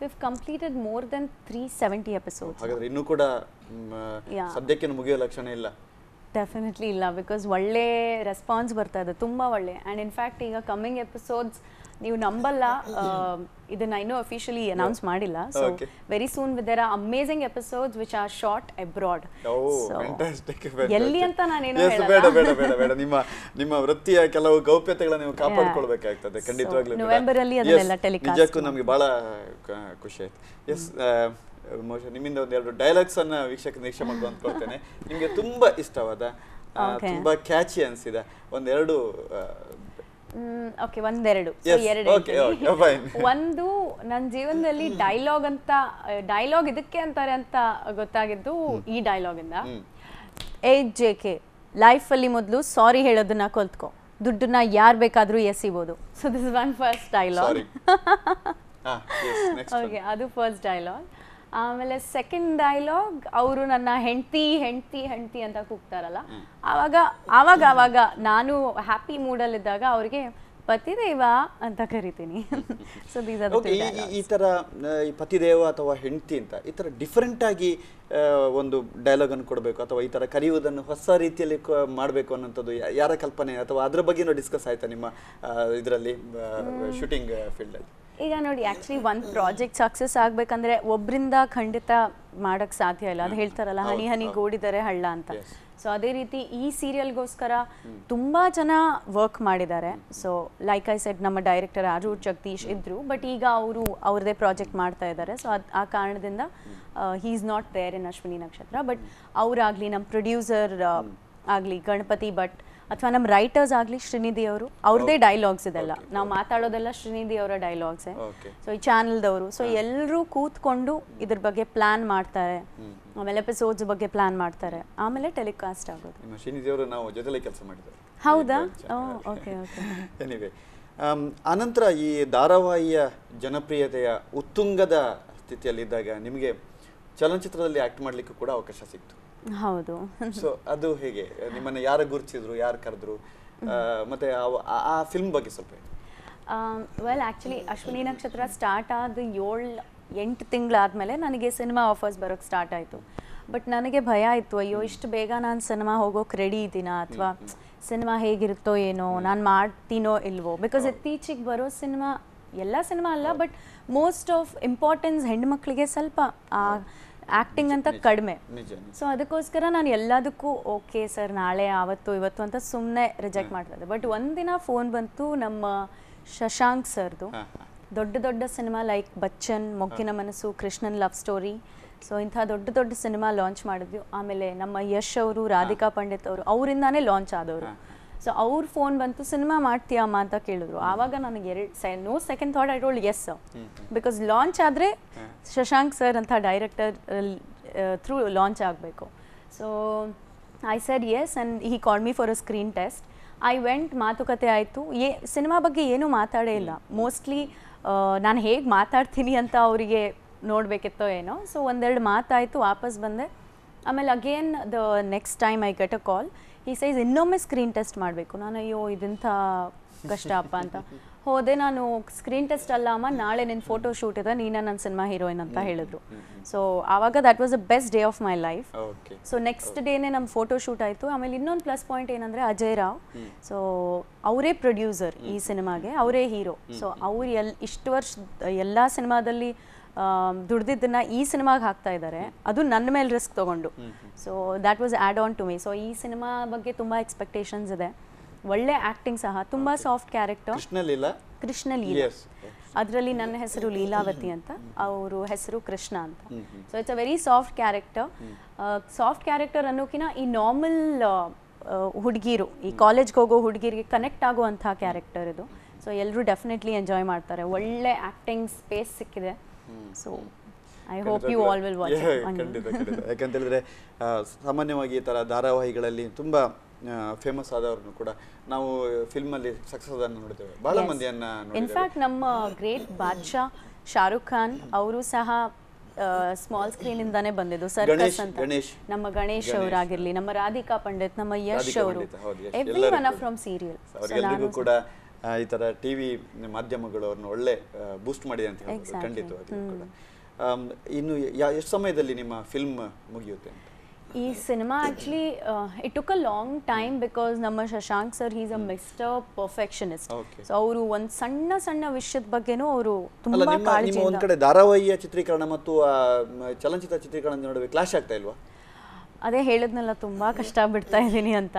We've completed more than three seventy episode ಹಾಗಾದ್ರೆ ಇನ್ನೂ ಕೂಡ ಸದ್ಯಕ್ಕೆ ಮುಗಿಯೋ ಲಕ್ಷಣ ಇಲ್ಲ. ಡೆಫಿನೆಟ್ಲಿ ಇಲ್ಲ ಬಿಕಾಸ್ ಒಳ್ಳೆ ರೆಸ್ಪಾನ್ಸ್ ಬರ್ತಾ ಇದೆ ತುಂಬ ಒಳ್ಳೆ. ಆ್ಯಂಡ್ ಇನ್ಫ್ಯಾಕ್ಟ್ ಈಗ ಕಮ್ಮಿಂಗ್ ಎಪಿಸೋಡ್ಸ್ ನೀವು ನಂಬಲ್ಲ ಇದನ್ನ ಇನ್ನೂ ಅಫಿಷಿಯಲಿ ಅನೌನ್ಸ್ ಮಾಡಿಲ್ಲ. So very soon with there are amazing episodes which are short abroad ಎಲ್ಲಿ. ಅಂತ ನಾನೇನು. ಬೇಡ ಬೇಡ ಬೇಡ ಬೇಡ. ನಿಮ್ಮ ನಿಮ್ಮ ವೃತ್ತಿಯ ಕೆಲವು ಗೌಪ್ಯತೆಗಳನ್ನ ನೀವು ಕಾಪಾಡ್ಕೊಳ್ಬೇಕಾಗ್ತದೆ ಖಂಡಿತವಾಗ್ಲೂ ನವೆಂಬರ್ ಅಲ್ಲಿ ಅದನ್ನೆಲ್ಲ ಟೆಲಿಕಾಸ್ಟ್ ನಿಜಕ್ಕೂ ನಮಗೆ ಬಹಳ ಖುಷಿ ಆಯ್ತು. ಎಸ್ ಮೋಶ ನಿಮ್ಮಿಂದ ಒಂದೆರಡು ಡೈಲಾಗ್ಸ್ ಅನ್ನ ವೀಕ್ಷಕ ನಿರೀಕ್ಷೆ ಮಾಡ್ಕೊಂಡು ಅಂದ್ಕೊಳ್ತೇನೆ. ನಿಮಗೆ ತುಂಬಾ ಇಷ್ಟವಾದ. ತುಂಬಾ ಕ್ಯಾಚಿ ಅನ್ಸಿದ ಒಂದೆರಡು ಓಕೆ ಒಂದೆರಡು. ಎರಡು. [LAUGHS] ಒಂದು ನನ್ನ ಜೀವನದಲ್ಲಿ ಡೈಲಾಗ್ ಅಂತ ಡೈಲಾಗ್ ಇದಕ್ಕೆ ಅಂತಾರೆ ಅಂತ ಗೊತ್ತಾಗಿದ್ದು ಈ ಡೈಲಾಗ್ ಇಂದ. ಏ ಜೆ ಕೆ ಅಲ್ಲಿ ಮೊದಲು ಸಾರಿ ಹೇಳೋದನ್ನ ಕಲ್ತ್ಕೊ. ದುಡ್ಡನ್ನ ಯಾರು ಬೇಕಾದರೂ ಎಸಿಬೋದು. So this is one first dialogue okay ಅದು ಫಸ್ಟ್ ಡೈಲಾಗ್ ಆಮೇಲೆ ಸೆಕೆಂಡ್ ಡೈಲಾಗ್ ಅವರು ನನ್ನ ಹೆಂಡತಿ ಹೆಂಡತಿ ಹೆಂಡತಿ ಅಂತ ಕೂಗ್ತಾರಲ್ಲ? ಆವಾಗ ಆವಾಗ ಆವಾಗ ನಾನು ಹ್ಯಾಪಿ ಮೂಡಲ್ಲಿದ್ದಾಗ ಅವ್ರಿಗೆ ಪತಿದೇವ ಅಂತ ಕರಿತೀನಿ. ಸೊ ದೀಸ್ ಆರ್ ಈ ಥರ ಈ ಪತಿದೇವ ಅಥವಾ ಹೆಂಡತಿ ಅಂತ ಈ ಥರ ಡಿಫರೆಂಟ್ ಆಗಿ ಒಂದು ಡೈಲಾಗ್ ಅನ್ನು ಕೊಡಬೇಕು ಅಥವಾ ಈ ಥರ ಕರೆಯುವುದನ್ನು ಹೊಸ ರೀತಿಯಲ್ಲಿ ಮಾಡಬೇಕು ಅನ್ನೋಂಥದ್ದು ಯಾರ ಕಲ್ಪನೆ? ಅಥವಾ ಅದ್ರ ಬಗ್ಗೆನೂ ಡಿಸ್ಕಸ್ ಆಯ್ತಾ ನಿಮ್ಮ ಇದರಲ್ಲಿ ಶೂಟಿಂಗ್ ಫೀಲ್ಡಲ್ಲಿ ಈಗ ನೋಡಿ ಆಕ್ಚುಲಿ ಒಂದು ಪ್ರಾಜೆಕ್ಟ್ ಸಕ್ಸಸ್ ಆಗಬೇಕಂದ್ರೆ ಒಬ್ಬರಿಂದ ಖಂಡಿತ ಮಾಡಕ್ ಸಾಧ್ಯ ಇಲ್ಲ. ಅದು ಹೇಳ್ತಾರಲ್ಲ ಹನಿ ಹನಿ ಗೋಡಿದರೆ ಹಳ್ಳ ಅಂತ. ಸೊ ಅದೇ ರೀತಿ ಈ ಸೀರಿಯಲ್ಗೋಸ್ಕರ ತುಂಬಾ ಜನ ವರ್ಕ್ ಮಾಡಿದ್ದಾರೆ. ಸೊ ಲೈಕ್ ಐ ಸೆಡ್ ನಮ್ಮ ಡೈರೆಕ್ಟರ್ ಆರು ಜಗದೀಶ್ ಇದ್ದರು ಬಟ್ ಈಗ ಅವರು ಅವ್ರದೇ ಪ್ರಾಜೆಕ್ಟ್ ಮಾಡ್ತಾ ಇದ್ದಾರೆ. ಸೊ ಅದು ಆ ಕಾರಣದಿಂದ he is not there in Ashwini Nakshatra. But ಅವರಾಗಲಿ ನಮ್ಮ ಪ್ರೊಡ್ಯೂಸರ್ ಆಗಲಿ ಗಣಪತಿ ಭಟ್ ಅಥವಾ ನಮ್ಮ ರೈಟರ್ಸ್ ಆಗಲಿ ಶ್ರೀನಿಧಿ ಅವರು ಅವ್ರದೇ ಡೈಲಾಗ್ಸ್ ಇದೆಲ್ಲ. ನಾವು ಮಾತಾಡೋದೆಲ್ಲ ಶ್ರೀನಿಧಿ ಅವರ ಡೈಲಾಗ್ಸೇ ಸೊ ಈ ಚಾನಲ್ದವರು ಸೊ ಎಲ್ಲರೂ ಕೂತ್ಕೊಂಡು ಇದ್ರ ಬಗ್ಗೆ ಪ್ಲಾನ್ ಮಾಡ್ತಾರೆ. ಆಮೇಲೆ ಎಪಿಸೋಡ್ಸ್ ಬಗ್ಗೆ ಪ್ಲಾನ್ ಮಾಡ್ತಾರೆ. ಆಮೇಲೆ ಟೆಲಿಕಾಸ್ಟ್ ಆಗೋದು. ನಿಮ್ಮ ಶ್ರೀನಿಧಿಯವರು ನಾವು ಜೊತೆಲೆ ಕೆಲಸ ಮಾಡಿದ್ದಾರೆ. ಹೌದಾ? ಓಕೆ ಓಕೆ ಎನಿವೆ ಅನಂತರ ಈ ಧಾರಾವಾಹಿಯ ಜನಪ್ರಿಯತೆಯ ಉತ್ತುಂಗದ ಸ್ಥಿತಿಯಲ್ಲಿದ್ದಾಗ ನಿಮಗೆ ಚಲನಚಿತ್ರದಲ್ಲಿ ಆ್ಯಕ್ಟ್ ಮಾಡಲಿಕ್ಕೂ ಕೂಡ ಅವಕಾಶ ಸಿಕ್ತು. ಹೌದು. ಸೊ ಅದು ಹೇಗೆ? ನಿಮ್ಮನ್ನ ಯಾರು ಗುರುತಿಸಿದ್ರು ಯಾರು ಕರೆದ್ರು? ಆ, ಮತ್ತೆ ಆ- ಆ ಫಿಲ್ಮ್ ಬಗ್ಗೆ ಸ್ವಲ್ಪ. ವೆಲ್ ಆ್ಯಕ್ಚುಲಿ ಅಶ್ವಿನಿ ನಕ್ಷತ್ರ ಸ್ಟಾರ್ಟ್ ಆದ ಏಳು ಎಂಟು ತಿಂಗಳಾದಮೇಲೆ ನನಗೆ ಸಿನಿಮಾ ಆಫರ್ಸ್ ಬರೋಕ್ಕೆ ಸ್ಟಾರ್ಟ್ ಆಯಿತು. ಬಟ್ ನನಗೆ ಭಯ ಇತ್ತು ಅಯ್ಯೋ ಇಷ್ಟು ಬೇಗ ನಾನು ಸಿನಿಮಾ ಹೋಗೋಕೆ ರೆಡಿ ಇದ್ದೀನಾ ಅಥವಾ ಸಿನಿಮಾ ಹೇಗಿರುತ್ತೋ ಏನೋ ನಾನು ಮಾಡ್ತೀನೋ ಇಲ್ವೋ? ಬಿಕಾಸ್ ಇತ್ತೀಚೆಗೆ ಬರೋ ಸಿನಿಮಾ ಎಲ್ಲ ಸಿನಿಮಾ ಅಲ್ಲ ಬಟ್ ಮೋಸ್ಟ್ ಆಫ್ ಇಂಪಾರ್ಟೆನ್ಸ್ ಹೆಣ್ಮಕ್ಳಿಗೆ ಸ್ವಲ್ಪ ಆ್ಯಕ್ಟಿಂಗ್ ಅಂತ ಕಡಿಮೆ. ಸೊ ಅದಕ್ಕೋಸ್ಕರ ನಾನು ಎಲ್ಲದಕ್ಕೂ ಓಕೆ ಸರ್ ನಾಳೆ ಆವತ್ತು ಇವತ್ತು ಅಂತ ಸುಮ್ಮನೆ ರಿಜೆಕ್ಟ್ ಮಾಡ್ತಾ ಇದ್ದೆ ಬಟ್ ಒಂದಿನ ಫೋನ್ ಬಂತು ನಮ್ಮ ಶಶಾಂಕ್ ಸರ್ದು. ದೊಡ್ಡ ದೊಡ್ಡ ಸಿನಿಮಾ ಲೈಕ್ ಬಚ್ಚನ್ ಮೊಗ್ಗಿನ ಮನಸ್ಸು ಕೃಷ್ಣನ್ ಲವ್ ಸ್ಟೋರಿ ಸೊ ಇಂಥ ದೊಡ್ಡ ದೊಡ್ಡ ಸಿನಿಮಾ ಲಾಂಚ್ ಮಾಡಿದ್ವಿ. ಆಮೇಲೆ ನಮ್ಮ ಯಶ್ ಅವರು ರಾಧಿಕಾ ಪಂಡಿತ್ ಅವರು ಅವರಿಂದಾನೇ ಲಾಂಚ್ ಆದವರು. ಸೊ ಅವ್ರ ಫೋನ್ ಬಂತು ಸಿನಿಮಾ ಮಾಡ್ತೀಯಮ್ಮ ಅಂತ ಕೇಳಿದ್ರು. ಆವಾಗ ನನಗೆ ಎರಡು no second thought I told yes because launch ಆದರೆ ಶಶಾಂಕ್ ಸರ್ ಅಂತ ಡೈರೆಕ್ಟರ್ ಥ್ರೂ ಲಾಂಚ್ ಆಗಬೇಕು. So I sir yes and he call me for a screen test I went ಮಾತುಕತೆ ಆಯಿತು. ಏ ಸಿನಿಮಾ ಬಗ್ಗೆ ಏನೂ ಮಾತಾಡೇ ಇಲ್ಲ. ಮೋಸ್ಟ್ಲಿ ನಾನು ಹೇಗೆ ಮಾತಾಡ್ತೀನಿ ಅಂತ ಅವರಿಗೆ ನೋಡಬೇಕಿತ್ತೋ ಏನೋ. ಸೊ ಒಂದೆರಡು ಮಾತಾಯಿತು ವಾಪಸ್ ಬಂದೆ. ಆಮೇಲೆ again the next time I get a call ಈ ಸೈಜ್ ಇನ್ನೊಮ್ಮೆ ಸ್ಕ್ರೀನ್ ಟೆಸ್ಟ್ ಮಾಡಬೇಕು. ನಾನು ಅಯ್ಯೋ ಇದಂಥ ಕಷ್ಟ ಅಪ್ಪ ಅಂತ. ಹೋದೆ ನಾನು ಸ್ಕ್ರೀನ್ ಟೆಸ್ಟ್ ಅಲ್ಲ ಅಮ್ಮ ನಾಳೆ ನಿನ್ನ ಫೋಟೋ ಶೂಟ್ ಇದೆ ನೀನ ನನ್ನ ಸಿನಿಮಾ ಹೀರೋಯಿನ್ ಅಂತ ಹೇಳಿದ್ರು. ಸೊ ಆವಾಗ that was the best day of my life so next ಡೇನೆ ನಮ್ಮ ಫೋಟೋ ಶೂಟ್ ಆಯಿತು. ಆಮೇಲೆ ಇನ್ನೊಂದು ಪ್ಲಸ್ ಪಾಯಿಂಟ್ ಏನಂದರೆ ಅಜಯ್ ರಾವ್. ಸೊ ಅವರೇ ಪ್ರೊಡ್ಯೂಸರ್ ಈ ಸಿನಿಮಾಗೆ ಅವರೇ ಹೀರೋ ಸೊ ಅವ್ರು ಎಲ್ ಇಷ್ಟು ವರ್ಷ ಎಲ್ಲ ಸಿನಿಮಾದಲ್ಲಿ ದುಡ್ದಿದ್ದನ್ನ ಈ ಸಿನಿಮಾಗೆ ಹಾಕ್ತಾ ಇದ್ದಾರೆ. ಅದು ನನ್ನ ಮೇಲೆ ರಿಸ್ಕ್ ತಗೊಂಡು. So that was add on to me so ಈ ಸಿನಿಮಾ ಬಗ್ಗೆ ತುಂಬ ಎಕ್ಸ್ಪೆಕ್ಟೇಷನ್ಸ್ ಇದೆ. ಒಳ್ಳೆ ಆ್ಯಕ್ಟಿಂಗ್ ಸಹ ತುಂಬ ಸಾಫ್ಟ್ ಕ್ಯಾರೆಕ್ಟರ್ ಕೃಷ್ಣ ಲೀಲಾ. ಅದರಲ್ಲಿ ನನ್ನ ಹೆಸರು ಲೀಲಾವತಿ ಅಂತ ಅವರು ಹೆಸರು ಕೃಷ್ಣ ಅಂತ. So it's a very soft character soft character ಅನ್ನೋಕಿನ ಈ ನಾರ್ಮಲ್ ಹುಡುಗಿರು ಈ ಕಾಲೇಜ್ಗೆ ಹೋಗೋ ಹುಡುಗಿರಿಗೆ ಕನೆಕ್ಟ್ ಆಗುವಂಥ ಕ್ಯಾರೆಕ್ಟರ್ ಇದು. ಸೊ ಎಲ್ಲರೂ ಡೆಫಿನೆಟ್ಲಿ ಎಂಜಾಯ್ ಮಾಡ್ತಾರೆ. ಒಳ್ಳೆ ಆಕ್ಟಿಂಗ್ ಸ್ಪೇಸ್ ಸಿಕ್ಕಿದೆ. So I hope you all will watch Yeah, ಖಂಡಿತ [LAUGHS] ಖಂಡಿತ. ಯಾಕಂತ ಹೇಳಿದ್ರೆ ಸಾಮಾನ್ಯವಾಗಿ ಈ ಥರ ಧಾರಾವಾಹಿಗಳಲ್ಲಿ ತುಂಬ ಫೇಮಸ್ ಆದವ್ರನ್ನು ಕೂಡ ನಾವು ಫಿಲ್ಮಲ್ಲಿ ಸಕ್ಸಸ್ ಅನ್ನು ನೋಡಿದ್ದೇವೆ ಬಹಳ ಮಂದಿಯನ್ನ ಇನ್ಫ್ಯಾಕ್ಟ್ ನಮ್ಮ ಗ್ರೇಟ್ ಬಾದ್ಶಾ ಶಾರುಖ್ ಖಾನ್ ಅವರು ಸಹ ಸ್ಮಾಲ್ ಸ್ಕ್ರೀನ್ ಇಂದಾನೆ ಬಂದಿದ್ದು. ಸರ್ ಅಂತ. ನಮ್ಮ ಗಣೇಶ್ ಅವರಾಗಿರ್ಲಿ ನಮ್ಮ ರಾಧಿಕಾ ಪಂಡಿತ್ ನಮ್ಮ ಯಶ್ ಅವರು. Every one. ಫ್ರಮ್ ಸೀರಿಯಲ್ ಕೂಡ ಈ ತರ ಟಿವಿ ಮಾಧ್ಯಮಗಳು ಅವ್ರನ್ನ ಒಳ್ಳೆ ಬೂಸ್ಟ್ ಮಾಡಿದೆ ಅಂತ ಹೇಳ್ಬೋದು. ಖಂಡಿತವಾಗಿ ಕೂಡ. ಇನ್ನು ಎಷ್ಟು ಸಮಯದಲ್ಲಿ ನಿಮ್ಮ ಫಿಲ್ಮ್ ಮುಗಿಯುತ್ತೆ ಅಂತ? ಈ cinema actually it took a long time because ನಮ್ಮ Shashank sir he's a mister perfectionist. So ಅವರು ಒಂದು ಸಣ್ಣ ಸಣ್ಣ ವಿಷಯದ ಬಗ್ಗೆನೂ ಅವರು ತುಂಬಾ ಒಂದ್ ಕಡೆ ಧಾರಾವಾಹಿಯ ಚಿತ್ರೀಕರಣ ಮತ್ತು ಚಲನಚಿತ್ರ ಚಿತ್ರೀಕರಣ ನಡುವೆ ಕ್ಲಾಶ್ ಆಗ್ತಾ ಇಲ್ವಾ? ಅದೇ ಹೇಳಿದ್ನಲ್ಲ ತುಂಬಾ ಕಷ್ಟ ಬಿಡ್ತಾ ಇದ್ದೀನಿ ಅಂತ.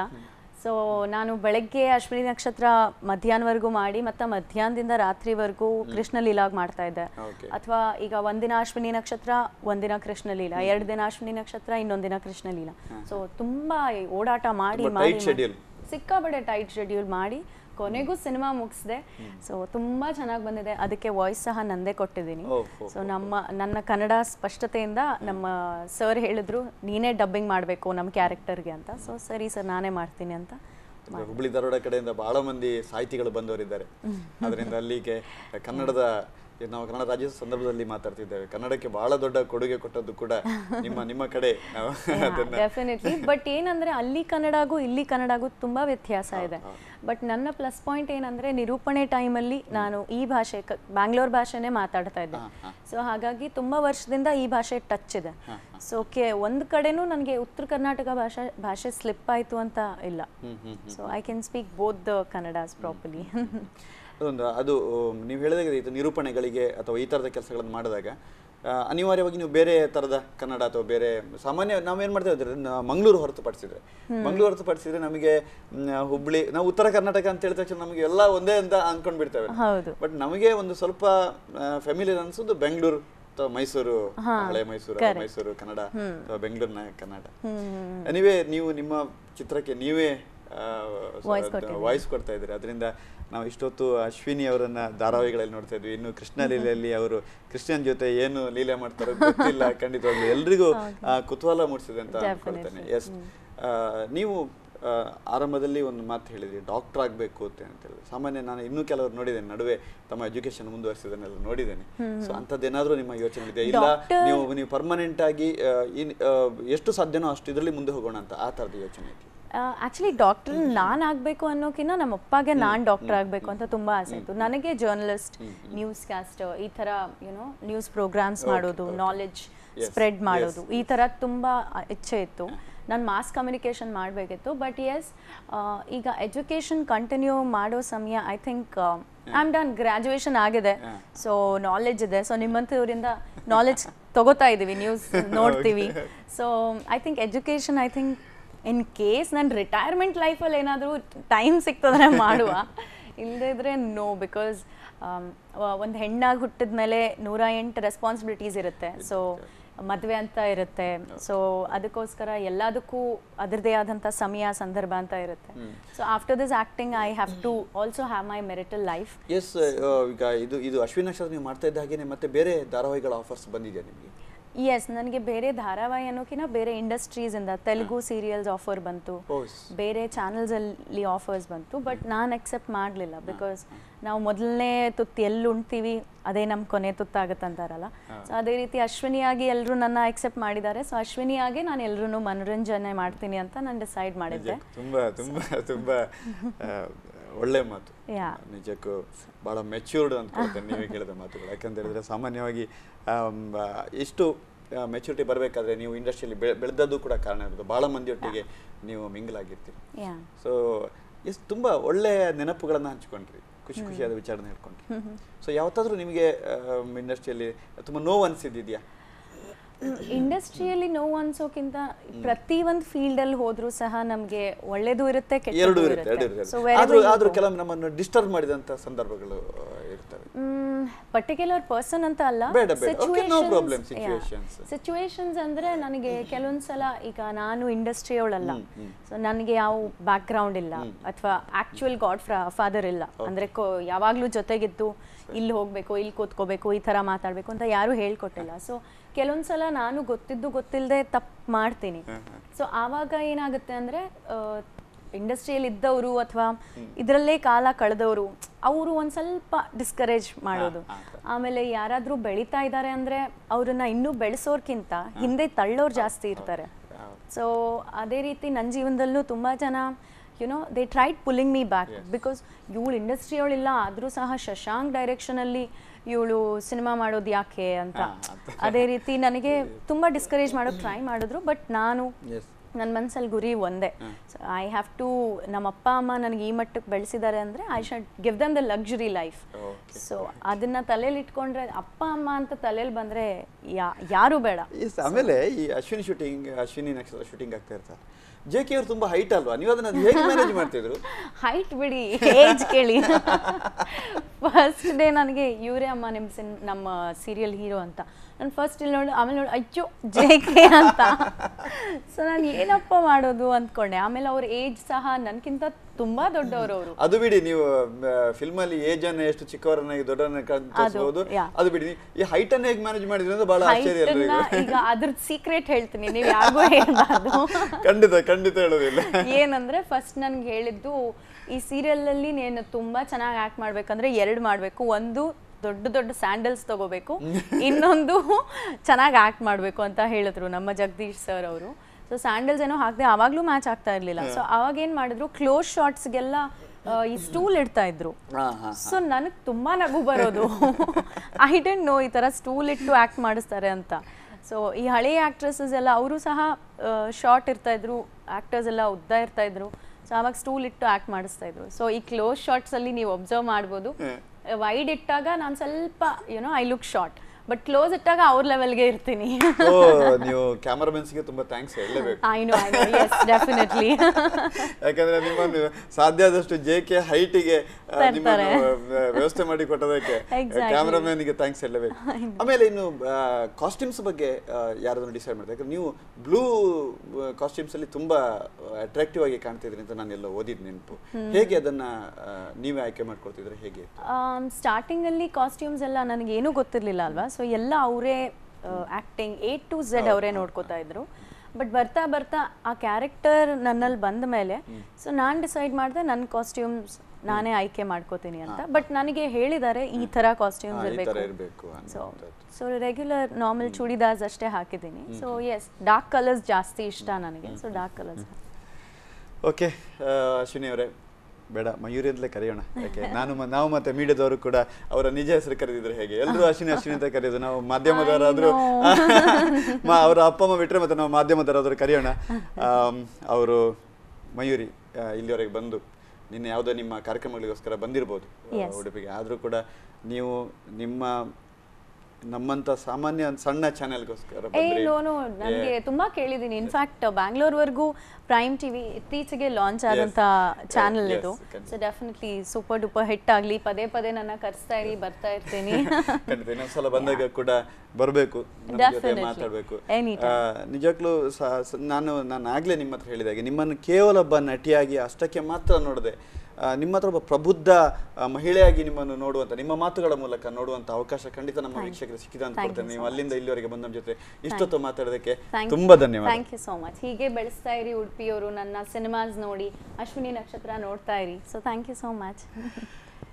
ಸೊ ನಾನು ಬೆಳಗ್ಗೆ ಅಶ್ವಿನಿ ನಕ್ಷತ್ರ ಮಧ್ಯಾಹ್ನವರೆಗೂ ಮಾಡಿ ಮತ್ತೆ ಮಧ್ಯಾಹ್ನದಿಂದ ರಾತ್ರಿವರೆಗೂ ಕೃಷ್ಣ ಲೀಲಾಗ್ ಮಾಡ್ತಾ ಇದ್ದೆ. ಅಥವಾ ಈಗ ಒಂದಿನ ಅಶ್ವಿನಿ ನಕ್ಷತ್ರ ಒಂದಿನ ಕೃಷ್ಣ ಲೀಲಾ. ಎರಡು ದಿನ ಅಶ್ವಿನಿ ನಕ್ಷತ್ರ ಇನ್ನೊಂದಿನ ಕೃಷ್ಣ ಲೀಲಾ. ಸೊ ತುಂಬಾ ಓಡಾಟ ಮಾಡಿ ಮಾಡಿ ಸಿಕ್ಕಾಬಡೆ ಟೈಟ್ ಶೆಡ್ಯೂಲ್ ಮಾಡಿ. ಕೊನೆಗೂ ಸಿನಿಮಾ ಮುಗಿಸಿದೆ. ಸೊ ತುಂಬಾ ಚೆನ್ನಾಗಿ ಬಂದಿದೆ. ಅದಕ್ಕೆ ವಾಯ್ಸ್ ಸಹ ನಂದೇ ಕೊಟ್ಟಿದ್ದೀನಿ. ಸೊ ನಮ್ಮ ನನ್ನ ಕನ್ನಡ ಸ್ಪಷ್ಟತೆಯಿಂದ ನಮ್ಮ ಸರ್ ಹೇಳಿದ್ರು ನೀನೇ ಡಬ್ಬಿಂಗ್ ಮಾಡಬೇಕು ನಮ್ಮ ಕ್ಯಾರೆಕ್ಟರ್ಗೆ ಅಂತ. ಸೊ ಸರಿ ಸರ್ ನಾನೇ ಮಾಡ್ತೀನಿ ಅಂತ ಹುಬ್ಳಿ ಧಾರವಾಡ ಕಡೆಯಿಂದ ಬಹಳ ಮಂದಿ ಸಾಹಿತಿಗಳು ಬಂದವರಿದ್ದಾರೆ. ಅದರಿಂದ ಅಲ್ಲಿಗೆ ಕನ್ನಡದ ಈಗ ನಾವು ಕನ್ನಡ ರಾಜ್ಯೋತ್ಸವ ಸಂದರ್ಭದಲ್ಲಿ ಮಾತಾಡ್ತಿದ್ದೇವೆ. ಕನ್ನಡಕ್ಕೆ ಬಹಳ ದೊಡ್ಡ ಕೊಡುಗೆ ಕೊಟ್ಟದ್ದು ಕೂಡ ನಿಮ್ಮ ನಿಮ್ಮ ಕಡೆ. [LAUGHS] ಡೆಫಿನೆಟ್ಲಿ ಬಟ್ ಏನಂದ್ರೆ ಅಲ್ಲಿ ಕನ್ನಡಗೂ ಇಲ್ಲಿ ಕನ್ನಡಗೂ ತುಂಬಾ ವ್ಯತ್ಯಾಸ ಇದೆ. ಬಟ್ ನನ್ನ ಪ್ಲಸ್ ಪಾಯಿಂಟ್ ಏನಂದ್ರೆ ನಿರೂಪಣೆ ಟೈಮಲ್ಲಿ ನಾನು ಈ ಭಾಷೆ ಬ್ಯಾಂಗ್ಳೂರ್ ಭಾಷೆನೇ ಮಾತಾಡ್ತಾ ಇದ್ದೆ. ಸೊ ಹಾಗಾಗಿ ತುಂಬಾ ವರ್ಷದಿಂದ ಈ ಭಾಷೆ ಟಚ್ ಇದೆ. ಸೊ ಕೆ ಒಂದು ಕಡೆನೂ ನನಗೆ ಉತ್ತರ ಕರ್ನಾಟಕ ಭಾಷೆ ಭಾಷೆ ಸ್ಲಿಪ್ ಆಯ್ತು ಅಂತ ಇಲ್ಲ. So I can speak both the Kannada properly ಅದೊಂದು ಅದು ನೀವು ಹೇಳಿದಾಗ ಇದು ನಿರೂಪಣೆಗಳಿಗೆ ಅಥವಾ ಈ ಥರದ ಕೆಲಸಗಳನ್ನು ಮಾಡಿದಾಗ ಅನಿವಾರ್ಯವಾಗಿ ನೀವು ಬೇರೆ ಥರದ ಕನ್ನಡ ಅಥವಾ ಬೇರೆ ಸಾಮಾನ್ಯ ನಾವೇನು ಮಾಡ್ತೇವೆ ಅಂದರೆ ಮಂಗಳೂರು ಹೊರತುಪಡಿಸಿದ್ರೆ ಮಂಗಳೂರು ಹೊರತುಪಡಿಸಿದ್ರೆ ನಮಗೆ ಹುಬ್ಬಳ್ಳಿ ಹುಬ್ಳಿ ನಾವು ಉತ್ತರ ಕರ್ನಾಟಕ ಅಂತ ಹೇಳಿದ ತಕ್ಷಣ ನಮಗೆ ಎಲ್ಲ ಒಂದೇ ಅಂತ ಅಂದ್ಕೊಂಡು ಬಿಡ್ತೇವೆ ಬಟ್ ನಮಗೆ ಒಂದು ಸ್ವಲ್ಪ ಫ್ಯಾಮಿಲಿ ಅನ್ಸೋದು ಬೆಂಗಳೂರು ಅಥವಾ ಮೈಸೂರು ಹಳೆ ಮೈಸೂರು ಮೈಸೂರು ಕನ್ನಡ ಅಥವಾ ಬೆಂಗಳೂರಿನ ಕನ್ನಡ. ನೀವೇ ನೀವು ನಿಮ್ಮ ಚಿತ್ರಕ್ಕೆ ನೀವೇ ವಾಯ್ಸ್ ಕೊಡ್ತಾ ಇದ್ದಾರೆ. ಅದರಿಂದ ನಾವು ಇಷ್ಟೊತ್ತು ಅಶ್ವಿನಿ ಅವರನ್ನ ಧಾರಾವಾಹಿಗಳಲ್ಲಿ ನೋಡ್ತಾ ಇದ್ವಿ. ಇನ್ನು ಕೃಷ್ಣ ಲೀಲೆಯಲ್ಲಿ ಅವರು ಕೃಷ್ಣನ್ ಜೊತೆ ಏನು ಲೀಲೆ ಮಾಡ್ತಾರೋ ಗೊತ್ತಿಲ್ಲ [LAUGHS] ಖಂಡಿತವಾಗ್ಲೂ. ಎಲ್ರಿಗೂ ಕುತೂಹಲ ಮೂಡಿಸಿದೆ ಅಂತ ಅನ್ಕೊಳ್ತೇನೆ. ಎಸ್ ನೀವು ಆರಂಭದಲ್ಲಿ ಒಂದು ಮಾತು ಹೇಳಿದ್ರಿ ಡಾಕ್ಟರ್ ಆಗಬೇಕು ಅಂತ ಹೇಳಿದ್ರೆ. ಸಾಮಾನ್ಯ ನಾನು ಇನ್ನೂ ಕೆಲವರು ನೋಡಿದ್ದೇನೆ. ನಡುವೆ ತಮ್ಮ ಎಜುಕೇಶನ್ ಮುಂದುವರಿಸಿದನ್ನೆಲ್ಲ ನೋಡಿದ್ದೇನೆ. ಸೊ ಅಂಥದ್ದೇನಾದರೂ ನಿಮ್ಮ ಯೋಚನೆ ಇದೆ ಇಲ್ಲ ನೀವು ನೀವು ಪರ್ಮನೆಂಟ್ ಆಗಿ ಎಷ್ಟು ಸಾಧ್ಯನೋ ಅಷ್ಟು ಇದರಲ್ಲಿ ಮುಂದೆ ಹೋಗೋಣ ಅಂತ ಆ ಥರದ ಯೋಚನೆ ಇದೆ ಆಕ್ಚುಲಿ ಡಾಕ್ಟರ್ ನಾನು ಆಗಬೇಕು ಅನ್ನೋಕ್ಕಿಂತ ನಮ್ಮ ಅಪ್ಪಗೆ ನಾನು ಡಾಕ್ಟರ್ ಆಗಬೇಕು ಅಂತ ತುಂಬಾ ಆಸೆ ಇತ್ತು. ನನಗೆ ಜರ್ನಲಿಸ್ಟ್ ನ್ಯೂಸ್ ಕ್ಯಾಸ್ಟರ್ ಈ ಥರ ಯುನೋ ನ್ಯೂಸ್ ಪ್ರೋಗ್ರಾಮ್ಸ್ ಮಾಡೋದು ನಾಲೆಡ್ಜ್ ಸ್ಪ್ರೆಡ್ ಮಾಡೋದು ಈ ಥರ ತುಂಬ ಇಚ್ಛೆ ಇತ್ತು. ನಾನು ಮಾಸ್ ಕಮ್ಯುನಿಕೇಷನ್ ಮಾಡಬೇಕಿತ್ತು ಬಟ್ ಎಸ್ ಈಗ ಎಜುಕೇಷನ್ ಕಂಟಿನ್ಯೂ ಮಾಡೋ ಸಮಯ I think I am done graduation ಆಗಿದೆ. ಸೊ ನಾಲೆಜ್ ಇದೆ. ಸೊ ನಿಮ್ಮಂಥವರಿಂದ ನಾಲೆಜ್ ತಗೋತಾ ಇದ್ದೀವಿ ನ್ಯೂಸ್ [LAUGHS] ನೋಡ್ತೀವಿ. So I think education I think in case ನನ್ನ ರಿಟೈರ್ಮೆಂಟ್ ಲೈಫಲ್ಲಿ ಏನಾದರೂ ಟೈಮ್ ಸಿಗ್ತದ್ರೆ ಮಾಡುವ. [LAUGHS] ಇಲ್ಲದೇ ಇದ್ರೆ ನೋ ಬಿಕಾಸ್ ಒಂದು ಹೆಣ್ಣಾಗಿ ಹುಟ್ಟಿದ ಮೇಲೆ ನೂರ ಎಂಟು ರೆಸ್ಪಾನ್ಸಿಬಿಲಿಟೀಸ್ ಇರುತ್ತೆ. ಸೊ ಮದುವೆ ಅಂತ ಇರುತ್ತೆ. ಸೊ ಅದಕ್ಕೋಸ್ಕರ ಎಲ್ಲದಕ್ಕೂ ಅದರದೇ ಆದಂಥ ಸಮಯ ಸಂದರ್ಭ ಅಂತ ಇರುತ್ತೆ. So after this acting I have to also have my marital life yes ಈಗ ಇದು ಇದು ಅಶ್ವಿನ್ ನೀವು ಮಾಡ್ತಾ ಇದ್ದ ಹಾಗೇನೆ ಮತ್ತೆ ಬೇರೆ ಧಾರಾವಾಹಿಗಳ ಆಫರ್ಸ್ ಬಂದಿದೆ ನಿಮಗೆ? ಎಸ್ ನನಗೆ ಬೇರೆ ಧಾರಾವಾಹಿ ಅನ್ನೋಕಿನ ಬೇರೆ ಇಂಡಸ್ಟ್ರೀಸಿಂದ ತೆಲುಗು ಸೀರಿಯಲ್ಸ್ ಆಫರ್ ಬಂತು. ಬೇರೆ ಬೇರೆ ಅಲ್ಲಿ ಆಫರ್ಸ್ ಬಂತು ಬಟ್ ನಾನು ಅಕ್ಸೆಪ್ಟ್ ಮಾಡಲಿಲ್ಲ ಬಿಕಾಸ್ ನಾವು ಮೊದಲನೇ ತುತ್ತು ಎಲ್ಲಿ ಉಣ್ತೀವಿ ಅದೇ ನಮ್ಮ ಕೊನೆ ತುತ್ತಾಗತ್ತಂತಾರಲ್ಲ? ಸೊ ಅದೇ ರೀತಿ ಅಶ್ವಿನಿಯಾಗಿ ಎಲ್ಲರೂ ನನ್ನ ಅಕ್ಸೆಪ್ಟ್ ಮಾಡಿದ್ದಾರೆ. ಸೊ ಅಶ್ವಿನಿಯಾಗಿ ನಾನು ಎಲ್ಲರೂ ಮನೋರಂಜನೆ ಮಾಡ್ತೀನಿ ಅಂತ ನಾನು ಡಿಸೈಡ್ ಮಾಡಿದ್ದೆ. ತುಂಬ ತುಂಬ ತುಂಬಾ [LAUGHS] ಒಳ್ಳೆ ಮಾತು. ನಿಜಕ್ಕೂ ಬಹಳ ಅಂತ ಅನ್ಕೊಳ್ತೇನೆ ನೀವೇ ಕೇಳಿದ ಮಾತುಗಳು. ಯಾಕಂತ ಹೇಳಿದ್ರೆ ಸಾಮಾನ್ಯವಾಗಿ ಇಷ್ಟು ಮೆಚುರಿಟಿ ಬರಬೇಕಾದ್ರೆ ನೀವು ಇಂಡಸ್ಟ್ರಿಯಲ್ಲಿ ಬೆಳೆದದ್ದು ಕೂಡ ಕಾರಣ ಇರೋದು. ಬಹಳ ಮಂದಿಯೊಟ್ಟಿಗೆ ನೀವು ಮಿಂಗಲ್ ಆಗಿರ್ತೀರಿ. ಸೊ ಎಷ್ಟು ತುಂಬ ಒಳ್ಳೆಯ ನೆನಪುಗಳನ್ನು ಹಂಚ್ಕೊಂಡ್ರಿ. ಖುಷಿ ಖುಷಿಯಾದ ವಿಚಾರನ ಹೇಳ್ಕೊಂಡ್ರಿ. ಸೊ ಯಾವತ್ತಾದ್ರೂ ನಿಮಗೆ ಇಂಡಸ್ಟ್ರಿಯಲ್ಲಿ ತುಂಬ ನೋವು ಅನಿಸಿದ್ಯಾ ಇಂಡಸ್ಟ್ರಿಯಲ್ಲಿ ನೋವು ಅನ್ಸೋಕ್ಕಿಂತ ಪ್ರತಿ ಒಂದು ಫೀಲ್ಡ್ ಅಲ್ಲಿ ಹೋದ್ರು ಸಹ ನಮ್ಗೆ ಒಳ್ಳೇದು ಇರುತ್ತೆ ಎರಡು ಇರುತ್ತೆ ಎರಡು ಆದ್ರೂ ಆದ್ರೂ ಕೆಲವೊಮ್ಮೆ ನಮ್ಮನ್ನು ಡಿಸ್ಟರ್ಬ್ ಮಾಡಿದಂತ ಸಂದರ್ಭಗಳು ಇರ್ತವೆ. ಪರ್ಟಿಕ್ಯುಲರ್ ಪರ್ಸನ್ ಅಂತ ಅಲ್ಲ ಸಿಚುವೇಶನ್ಸ್ ಅಂದ್ರೆ ನನಗೆ ಕೆಲವೊಂದ್ಸಲ ಈಗ ನಾನು ಇಂಡಸ್ಟ್ರಿಯವಳಲ್ಲ ಸೊ ನನಗೆ ಯಾವ ಬ್ಯಾಕ್ ಗ್ರೌಂಡ್ ಇಲ್ಲ ಅಥವಾ ಆಕ್ಚುಯಲ್ ಗಾಡ್ ಫಾದರ್ ಇಲ್ಲ ಅಂದ್ರೆ ಯಾವಾಗ್ಲೂ ಜೊತೆಗಿದ್ದು ಇಲ್ಲಿ ಹೋಗ್ಬೇಕು ಇಲ್ಲಿ ಕೂತ್ಕೋಬೇಕು ಈ ತರ ಮಾತಾಡ್ಬೇಕು ಅಂತ ಯಾರು ಹೇಳ್ಕೊಟ್ಟಿಲ್ಲ. ಸೊ ಕೆಲವೊಂದ್ಸಲ ನಾನು ಗೊತ್ತಿದ್ದು ಗೊತ್ತಿಲ್ಲದೆ ತಪ್ಪು ಮಾಡ್ತೀನಿ. ಸೊ ಆವಾಗ ಏನಾಗುತ್ತೆ ಅಂದ್ರೆ ಇಂಡಸ್ಟ್ರಿಯಲ್ಲಿ ಇದ್ದವರು ಅಥವಾ ಇದರಲ್ಲೇ ಕಾಲ ಕಳೆದವರು ಅವರು ಒಂದು ಸ್ವಲ್ಪ ಡಿಸ್ಕರೇಜ್ ಮಾಡೋದು. ಆಮೇಲೆ ಯಾರಾದರೂ ಬೆಳೀತಾ ಇದ್ದಾರೆ ಅಂದರೆ ಅವ್ರನ್ನ ಇನ್ನೂ ಬೆಳೆಸೋರ್ಕಿಂತ ಹಿಂದೆ ತಳ್ಳೋರು ಜಾಸ್ತಿ ಇರ್ತಾರೆ. ಸೊ ಅದೇ ರೀತಿ ನನ್ನ ಜೀವನದಲ್ಲೂ ತುಂಬ ಜನ you know they tried pulling me back because ಇವಳು ಇಂಡಸ್ಟ್ರಿಯವಳಿಲ್ಲ ಆದರೂ ಸಹ ಶಶಾಂಕ್ ಡೈರೆಕ್ಷನಲ್ಲಿ ಇವಳು ಸಿನಿಮಾ ಮಾಡೋದು ಯಾಕೆ ಅಂತ. [LAUGHS] ಅದೇ ರೀತಿ ನನಗೆ ತುಂಬ ಡಿಸ್ಕರೇಜ್ ಮಾಡೋಕೆ ಟ್ರೈ ಮಾಡಿದ್ರು ಬಟ್ ನಾನು ನನ್ನ ಮನಸ್ಸಲ್ಲಿ ಗುರಿ ಒಂದೇ. ಐ ಹ್ಯಾವ್ ಟು ನಮ್ಮ ಅಪ್ಪ ಅಮ್ಮ ನನಗೆ ಈ ಮಟ್ಟಕ್ಕೆ ಬೆಳೆಸಿದ್ದಾರೆ ಅಂದರೆ I should give them the luxury life so ಅದನ್ನ ತಲೆಯಲ್ಲಿ ಇಟ್ಕೊಂಡ್ರೆ ಅಪ್ಪ ಅಮ್ಮ ಅಂತ ತಲೆಯಲ್ಲಿ ಬಂದರೆ ಯಾರು ಬೇಡ. ಆಮೇಲೆ ಈ ಅಶ್ವಿನಿ ಶೂಟಿಂಗ್ ಅಶ್ವಿನಿ ನಕ್ಷತ್ರ ಶೂಟಿಂಗ್ ಆಗ್ತಾ ಇರ್ತಾರೆ ಜೆ ಕೆ ಅವ್ರು ತುಂಬಾ ಹೈಟ್ ಅಲ್ವಾ? ನೀವು ಅದನ್ನ ಹೇಗೆ ಮ್ಯಾನೇಜ್ ಮಾಡ್ತಿದ್ರು? [LAUGHS] ಹೈಟ್ ಬಿಡಿ ಏಜ್ ಕೇಳಿ. ಫಸ್ಟ್ ಡೇ ನನಗೆ ಇವರೇ ಅಮ್ಮ ನಿಮ್ಮ ನಮ್ಮ ಸೀರಿಯಲ್ ಹೀರೋ ಅಂತ. ನಾನು ಫಸ್ಟ್ ಇಲ್ಲಿ ನೋಡಿ, ಆಮೇಲೆ ನೋಡಿ, ಅಯ್ಯೋ ಜೆ ಕೆ ಅಂತ. ಸೊ ನಾನು ಏನಪ್ಪ ಮಾಡೋದು ಅಂದ್ಕೊಂಡೆ. ಆಮೇಲೆ ಅವ್ರ ಏಜ್ ಸಹ ನನಗಿಂತ ತುಂಬಾ ದೊಡ್ಡವರು ಅವರು ಅದು ಬಿಡಿ ನೀವು ಫಿಲ್ಮ್ ಅಲ್ಲಿ ಏಜ್ ಅನ್ನ ಎಷ್ಟು ಚಿಕ್ಕವರನ್ನ ದೊಡ್ಡವರನ್ನ ತೋರಿಸಬಹುದು. ಅದು ಬಿಡಿ ಈ ಹೈಟ್ ಅನ್ನ ಹೇಗೆ ಮ್ಯಾನೇಜ್ ಮಾಡಿದ್ರೆ ಅಂದ್ರೆ ಬಹಳ ಆಶ್ಚರ್ಯ ಈಗ ಅದ್ರ ಸೀಕ್ರೆಟ್ ಹೇಳ್ತೀನಿ ನೀವು ಯಾರಿಗೂ ಹೇಳ್ಬಾರ್ದು. [LAUGHS] ಖಂಡಿತ ಖಂಡಿತ ಹೇಳೋದಿಲ್ಲ. ಏನಂದ್ರೆ ಫಸ್ಟ್ ನನ್ಗೆ ಹೇಳಿದ್ದು ಈ ಸೀರಿಯಲ್ ಅಲ್ಲಿ ನೀನು ತುಂಬಾ ಚೆನ್ನಾಗಿ ಆಕ್ಟ್ ಮಾಡ್ಬೇಕಂದ್ರೆ ಎರಡು ಮಾಡ್ಬೇಕು. ಒಂದು ದೊಡ್ಡ ದೊಡ್ಡ ಸ್ಯಾಂಡಲ್ಸ್ ತಗೋಬೇಕು ಇನ್ನೊಂದು [LAUGHS] ಚೆನ್ನಾಗಿ ಆಕ್ಟ್ ಮಾಡಬೇಕು ಅಂತ ಹೇಳಿದ್ರು ನಮ್ಮ ಜಗದೀಶ್ ಸರ್ ಅವರು. ಸೊ ಸ್ಯಾಂಡಲ್ಸ್ ಏನೋ ಹಾಕಿದೆ ಆವಾಗಲೂ ಮ್ಯಾಚ್ ಆಗ್ತಾ ಇರಲಿಲ್ಲ. ಸೊ ಅವಾಗ ಏನು ಮಾಡಿದ್ರು ಕ್ಲೋಸ್ ಶಾರ್ಟ್ಸ್ಗೆಲ್ಲ ಈ ಸ್ಟೂಲ್ ಇಡ್ತಾ ಇದ್ರು. ಸೊ ನನಗೆ ತುಂಬಾ ನಗು ಬರೋದು. ಐ ಡೆಂಟ್ ನೋ ಈ ತರ ಸ್ಟೂಲ್ ಇಟ್ಟು ಆಕ್ಟ್ ಮಾಡಿಸ್ತಾರೆ ಅಂತ. ಸೊ ಈ ಹಳೆಯ ಆಕ್ಟ್ರೆಸಸ್ ಎಲ್ಲ ಅವರು ಸಹ ಶಾರ್ಟ್ ಇರ್ತಾ ಇದ್ರು ಆಕ್ಟರ್ಸ್ ಎಲ್ಲ ಉದ್ದ ಇರ್ತಾ ಇದ್ರು. ಸೊ ಅವಾಗ ಸ್ಟೂಲ್ ಇಟ್ಟು ಆಕ್ಟ್ ಮಾಡಿಸ್ತಾ ಇದ್ರು. ಸೊ ಈ ಕ್ಲೋಸ್ ಶಾರ್ಟ್ಸಲ್ಲಿ ನೀವು ಒಬ್ಸರ್ವ್ ಮಾಡ್ಬೋದು. ವೈಡ್ ಇಟ್ಟಾಗ ನಾನು ಸ್ವಲ್ಪ you know I look short but close ಇಟ್ಟಾಗ ಅವ್ರ ಲೆವೆಲ್ಗೆ ಇರ್ತೀನಿ. ಓ ನೀವು ಕ್ಯಾಮರಾಮನ್ಸ್ಗೆ ತುಂಬಾ ಥ್ಯಾಂಕ್ಸ್ ಹೇಳಲೇಬೇಕು. I know I know yes definitely ಯಾಕಂದ್ರೆ ನಿಮ್ಮನ್ನು ಸಾಧ್ಯ ಆದಷ್ಟು ಜೆ ಕೆ ಹೈಟಿಗೆ. ವ್ಯವಸ್ಥೆ ಮಾಡಿ ಕೊಟ್ಟದಕ್ಕೆ ಕ್ಯಾಮೆರಾಮನ್ಗೆ ಥ್ಯಾಂಕ್ಸ್ ಹೇಳಬೇಕು ಆಮೇಲೆ ಇನ್ನು ಕಾಸ್ಟ್ಯೂಮ್ಸ್ ಬಗ್ಗೆ ಯಾರಾದರೂ ಡಿಸೈಡ್ ಮಾಡ್ತಾರೆ. ಯಾಕಂದ್ರೆ ನೀವು ಬ್ಲೂ ಕಾಸ್ಟ್ಯೂಮ್ಸ್ ಅಲ್ಲಿ ತುಂಬಾ ಅಟ್ರಾಕ್ಟಿವ್ ಆಗಿ ಕಾಣ್ತಿದ್ರಿ ಅಂತ ನಾನೆಲ್ಲ ಓದಿದ್ ನೆನಪು. ಹೇಗೆ ಅದನ್ನ ನೀವೇ ಆಯ್ಕೆ ಮಾಡ್ಕೊಳ್ತಿದ್ರೆ ಹೇಗೆ? ಸ್ಟಾರ್ಟಿಂಗಲ್ಲಿ ಕಾಸ್ಟ್ಯೂಮ್ಸ್ ಎಲ್ಲ ಏನೂ ಗೊತ್ತಿರಲಿಲ್ಲ ಅಲ್ವಾ? ಸೊ ಎಲ್ಲ ಅವರೇ ಆ್ಯಕ್ಟಿಂಗ್ ಎ ಟು ಝೆಡ್ ಅವರೇ ನೋಡ್ಕೋತಾ ಇದ್ರು. ಬಟ್ ಬರ್ತಾ ಬರ್ತಾ ಆ ಕ್ಯಾರೆಕ್ಟರ್ ನನ್ನಲ್ಲಿ ಬಂದ ಮೇಲೆ ಸೊ ನಾನು ಡಿಸೈಡ್ ಮಾಡಿದೆ ನನ್ನ ಕಾಸ್ಟ್ಯೂಮ್ಸ್ ನಾನೇ ಆಯ್ಕೆ ಮಾಡ್ಕೋತೀನಿ ಅಂತ. ಬಟ್ ನನಗೆ ಹೇಳಿದ್ದಾರೆ ಈ ಥರ ಕಾಸ್ಟ್ಯೂಮ್ಸ್ ಇರಬೇಕು. So so regular normal chudidars ಅಷ್ಟೇ ಹಾಕಿದ್ದೀನಿ. ಸೊ ಎಸ್ ಡಾರ್ಕ್ ಕಲರ್ಸ್ ಜಾಸ್ತಿ ಇಷ್ಟ ನನಗೆ. So dark colours okay Ashwini ಅವರೇ ಬೇಡ ಮಯೂರಿ ಅಂತಲೇ ಕರೆಯೋಣ. ಯಾಕೆ? ನಾನು ನಾವು ಮತ್ತೆ ಮೀಡಿಯಾದವರು ಕೂಡ ಅವರ ನಿಜ ಹೆಸರು ಕರೆದಿದ್ರೆ ಹೇಗೆ? ಎಲ್ಲರೂ ಅಶ್ವಿನಿ ಅಶ್ವಿನಿ ಅಂತ ಕರೆಯೋದು. ನಾವು ಮಾಧ್ಯಮದವರಾದ್ರು [LAUGHS] ಅವರ ಅಪ್ಪ ಅಮ್ಮ ಬಿಟ್ಟರೆ ಮತ್ತೆ ನಾವು ಮಾಧ್ಯಮದವರಾದ್ರು ಕರೆಯೋಣ. ಅವರು ಮಯೂರಿ ಇಲ್ಲಿವರೆಗೆ ಬಂದು ನಿನ್ನೆ ಯಾವುದೋ ನಿಮ್ಮ ಕಾರ್ಯಕ್ರಮಗಳಿಗೋಸ್ಕರ ಬಂದಿರ್ಬೋದು ಆ, ಉಡುಪಿಗೆ. ಆದರೂ ಕೂಡ ನೀವು ನಿಮ್ಮ ನಮ್ಮಂಥ ಸಾಮಾನ್ಯ ಸಣ್ಣ ಚಾನೆಲ್ಗೋಸ್ಕರ ಏ ನೋ ನೋ ನನಗೆ ತುಂಬಾ ಕೇಳಿದ್ದೀನಿ. ಇನ್ಫ್ಯಾಕ್ಟ್ ಬ್ಯಾಂಗ್ಳೂರ್ವರೆಗೂ ಪ್ರೈಮ್ ಟಿವಿ ಇತ್ತೀಚೆಗೆ ಲಾಂಚ್ ಆದಂತ ಚಾನೆಲ್ ಇದು. So definitely super duper hit ಆಗಲಿ. ಪದೇ ಪದೇ ನನ್ನ ಕರೆಸ್ತಾ ಇರಿ ಬರ್ತಾ ಇರ್ತೀನಿ. [LAUGHS] ಖಂಡಿತ. ಇನ್ನೊಂದ್ಸಲ ಬಂದಾಗ ಕೂಡ ಬರಬೇಕು. ಮಾತಾಡಬೇಕು. ನಿಜಕ್ಕೂ ನಾನು ನಾನು ಆಗ್ಲೇ ನಿಮ್ಮ ಹತ್ರ ಹೇಳಿದ ಹಾಗೆ ನಿಮ್ಮನ್ನು ಕೇವಲ ಒಬ್ಬ ನಟಿಯಾಗಿ ಅಷ್ಟಕ್ಕೆ ಮಾತ್ರ ನೋಡದೆ ನಿಮ್ಮ ಹತ್ರ ಒಬ್ಬ ಪ್ರಬುದ್ಧ ಮಹಿಳೆಯಾಗಿ ನಿಮ್ಮನ್ನು ನೋಡುವಂತ ನಿಮ್ಮ ಮಾತುಗಳ ಮೂಲಕ ನೋಡುವಂತ ಅವಕಾಶ ಖಂಡಿತ ನಮ್ಮ ವೀಕ್ಷಕರಿಗೆ ಸಿಕ್ಕಿದೆ ಅಂತ ಕೊಡ್ತೇನೆ. ನೀವು ಅಲ್ಲಿಂದ ಇಲ್ಲಿವರೆಗೆ ಬಂದ ನಮ್ಮ ಜೊತೆ ಇಷ್ಟೊತ್ತು ಮಾತಾಡೋದಕ್ಕೆ ತುಂಬಾ ಧನ್ಯವಾದ. ಥ್ಯಾಂಕ್ ಯು ಸೋ ಮಚ್ ಹೀಗೆ ಬೆಳೆಸ್ತಾ ಇರಿ ಉಡುಪಿಯವರು ನನ್ನ ಸಿನಿಮಾಸ್ ನೋಡಿ ಅಶ್ವಿನಿ ನಕ್ಷತ್ರ ನೋಡ್ತಾ ಇರಿ. So thank you so much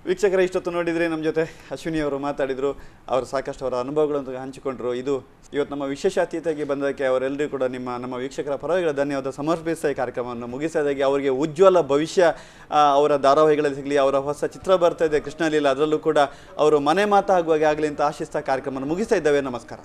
ವೀಕ್ಷಕರ, ಇಷ್ಟೊತ್ತು ನೋಡಿದರೆ ನಮ್ಮ ಜೊತೆ ಅಶ್ವಿನಿ ಅವರು ಮಾತಾಡಿದರು. ಅವರು ಸಾಕಷ್ಟು ಅವರ ಅನುಭವಗಳನ್ನು ಹಂಚಿಕೊಂಡ್ರು. ಇದು ಇವತ್ತು ನಮ್ಮ ವಿಶೇಷ ಅತಿಥಿಯಾಗಿ ಬಂದಕ್ಕೆ ಅವರೆಲ್ಲರೂ ಕೂಡ ನಿಮ್ಮ, ನಮ್ಮ ವೀಕ್ಷಕರ ಪರವಾಗಿ ಧನ್ಯವಾದ. ಸಮರ್ಪಿಸ್ತಾ ಈ ಕಾರ್ಯಕ್ರಮವನ್ನು ಮುಗಿಸೋದಾಗಿ ಅವರಿಗೆ ಉಜ್ವಲ ಭವಿಷ್ಯ ಅವರ ಧಾರಾವಾಹಿಗಳಲ್ಲಿ ಸಿಗಲಿ, ಅವರ ಹೊಸ ಚಿತ್ರ ಬರ್ತಾ ಇದೆ ಕೃಷ್ಣಲೀಲ. ಅದರಲ್ಲೂ ಕೂಡ ಅವರು ಮನೆ ಮಾತಾಗುವಾಗೆ ಆಗಲಿ ಅಂತ ಆಶಿಸ್ತಾ ಕಾರ್ಯಕ್ರಮವನ್ನು ಮುಗಿಸ್ತಾ ಇದ್ದಾವೆ. ನಮಸ್ಕಾರ.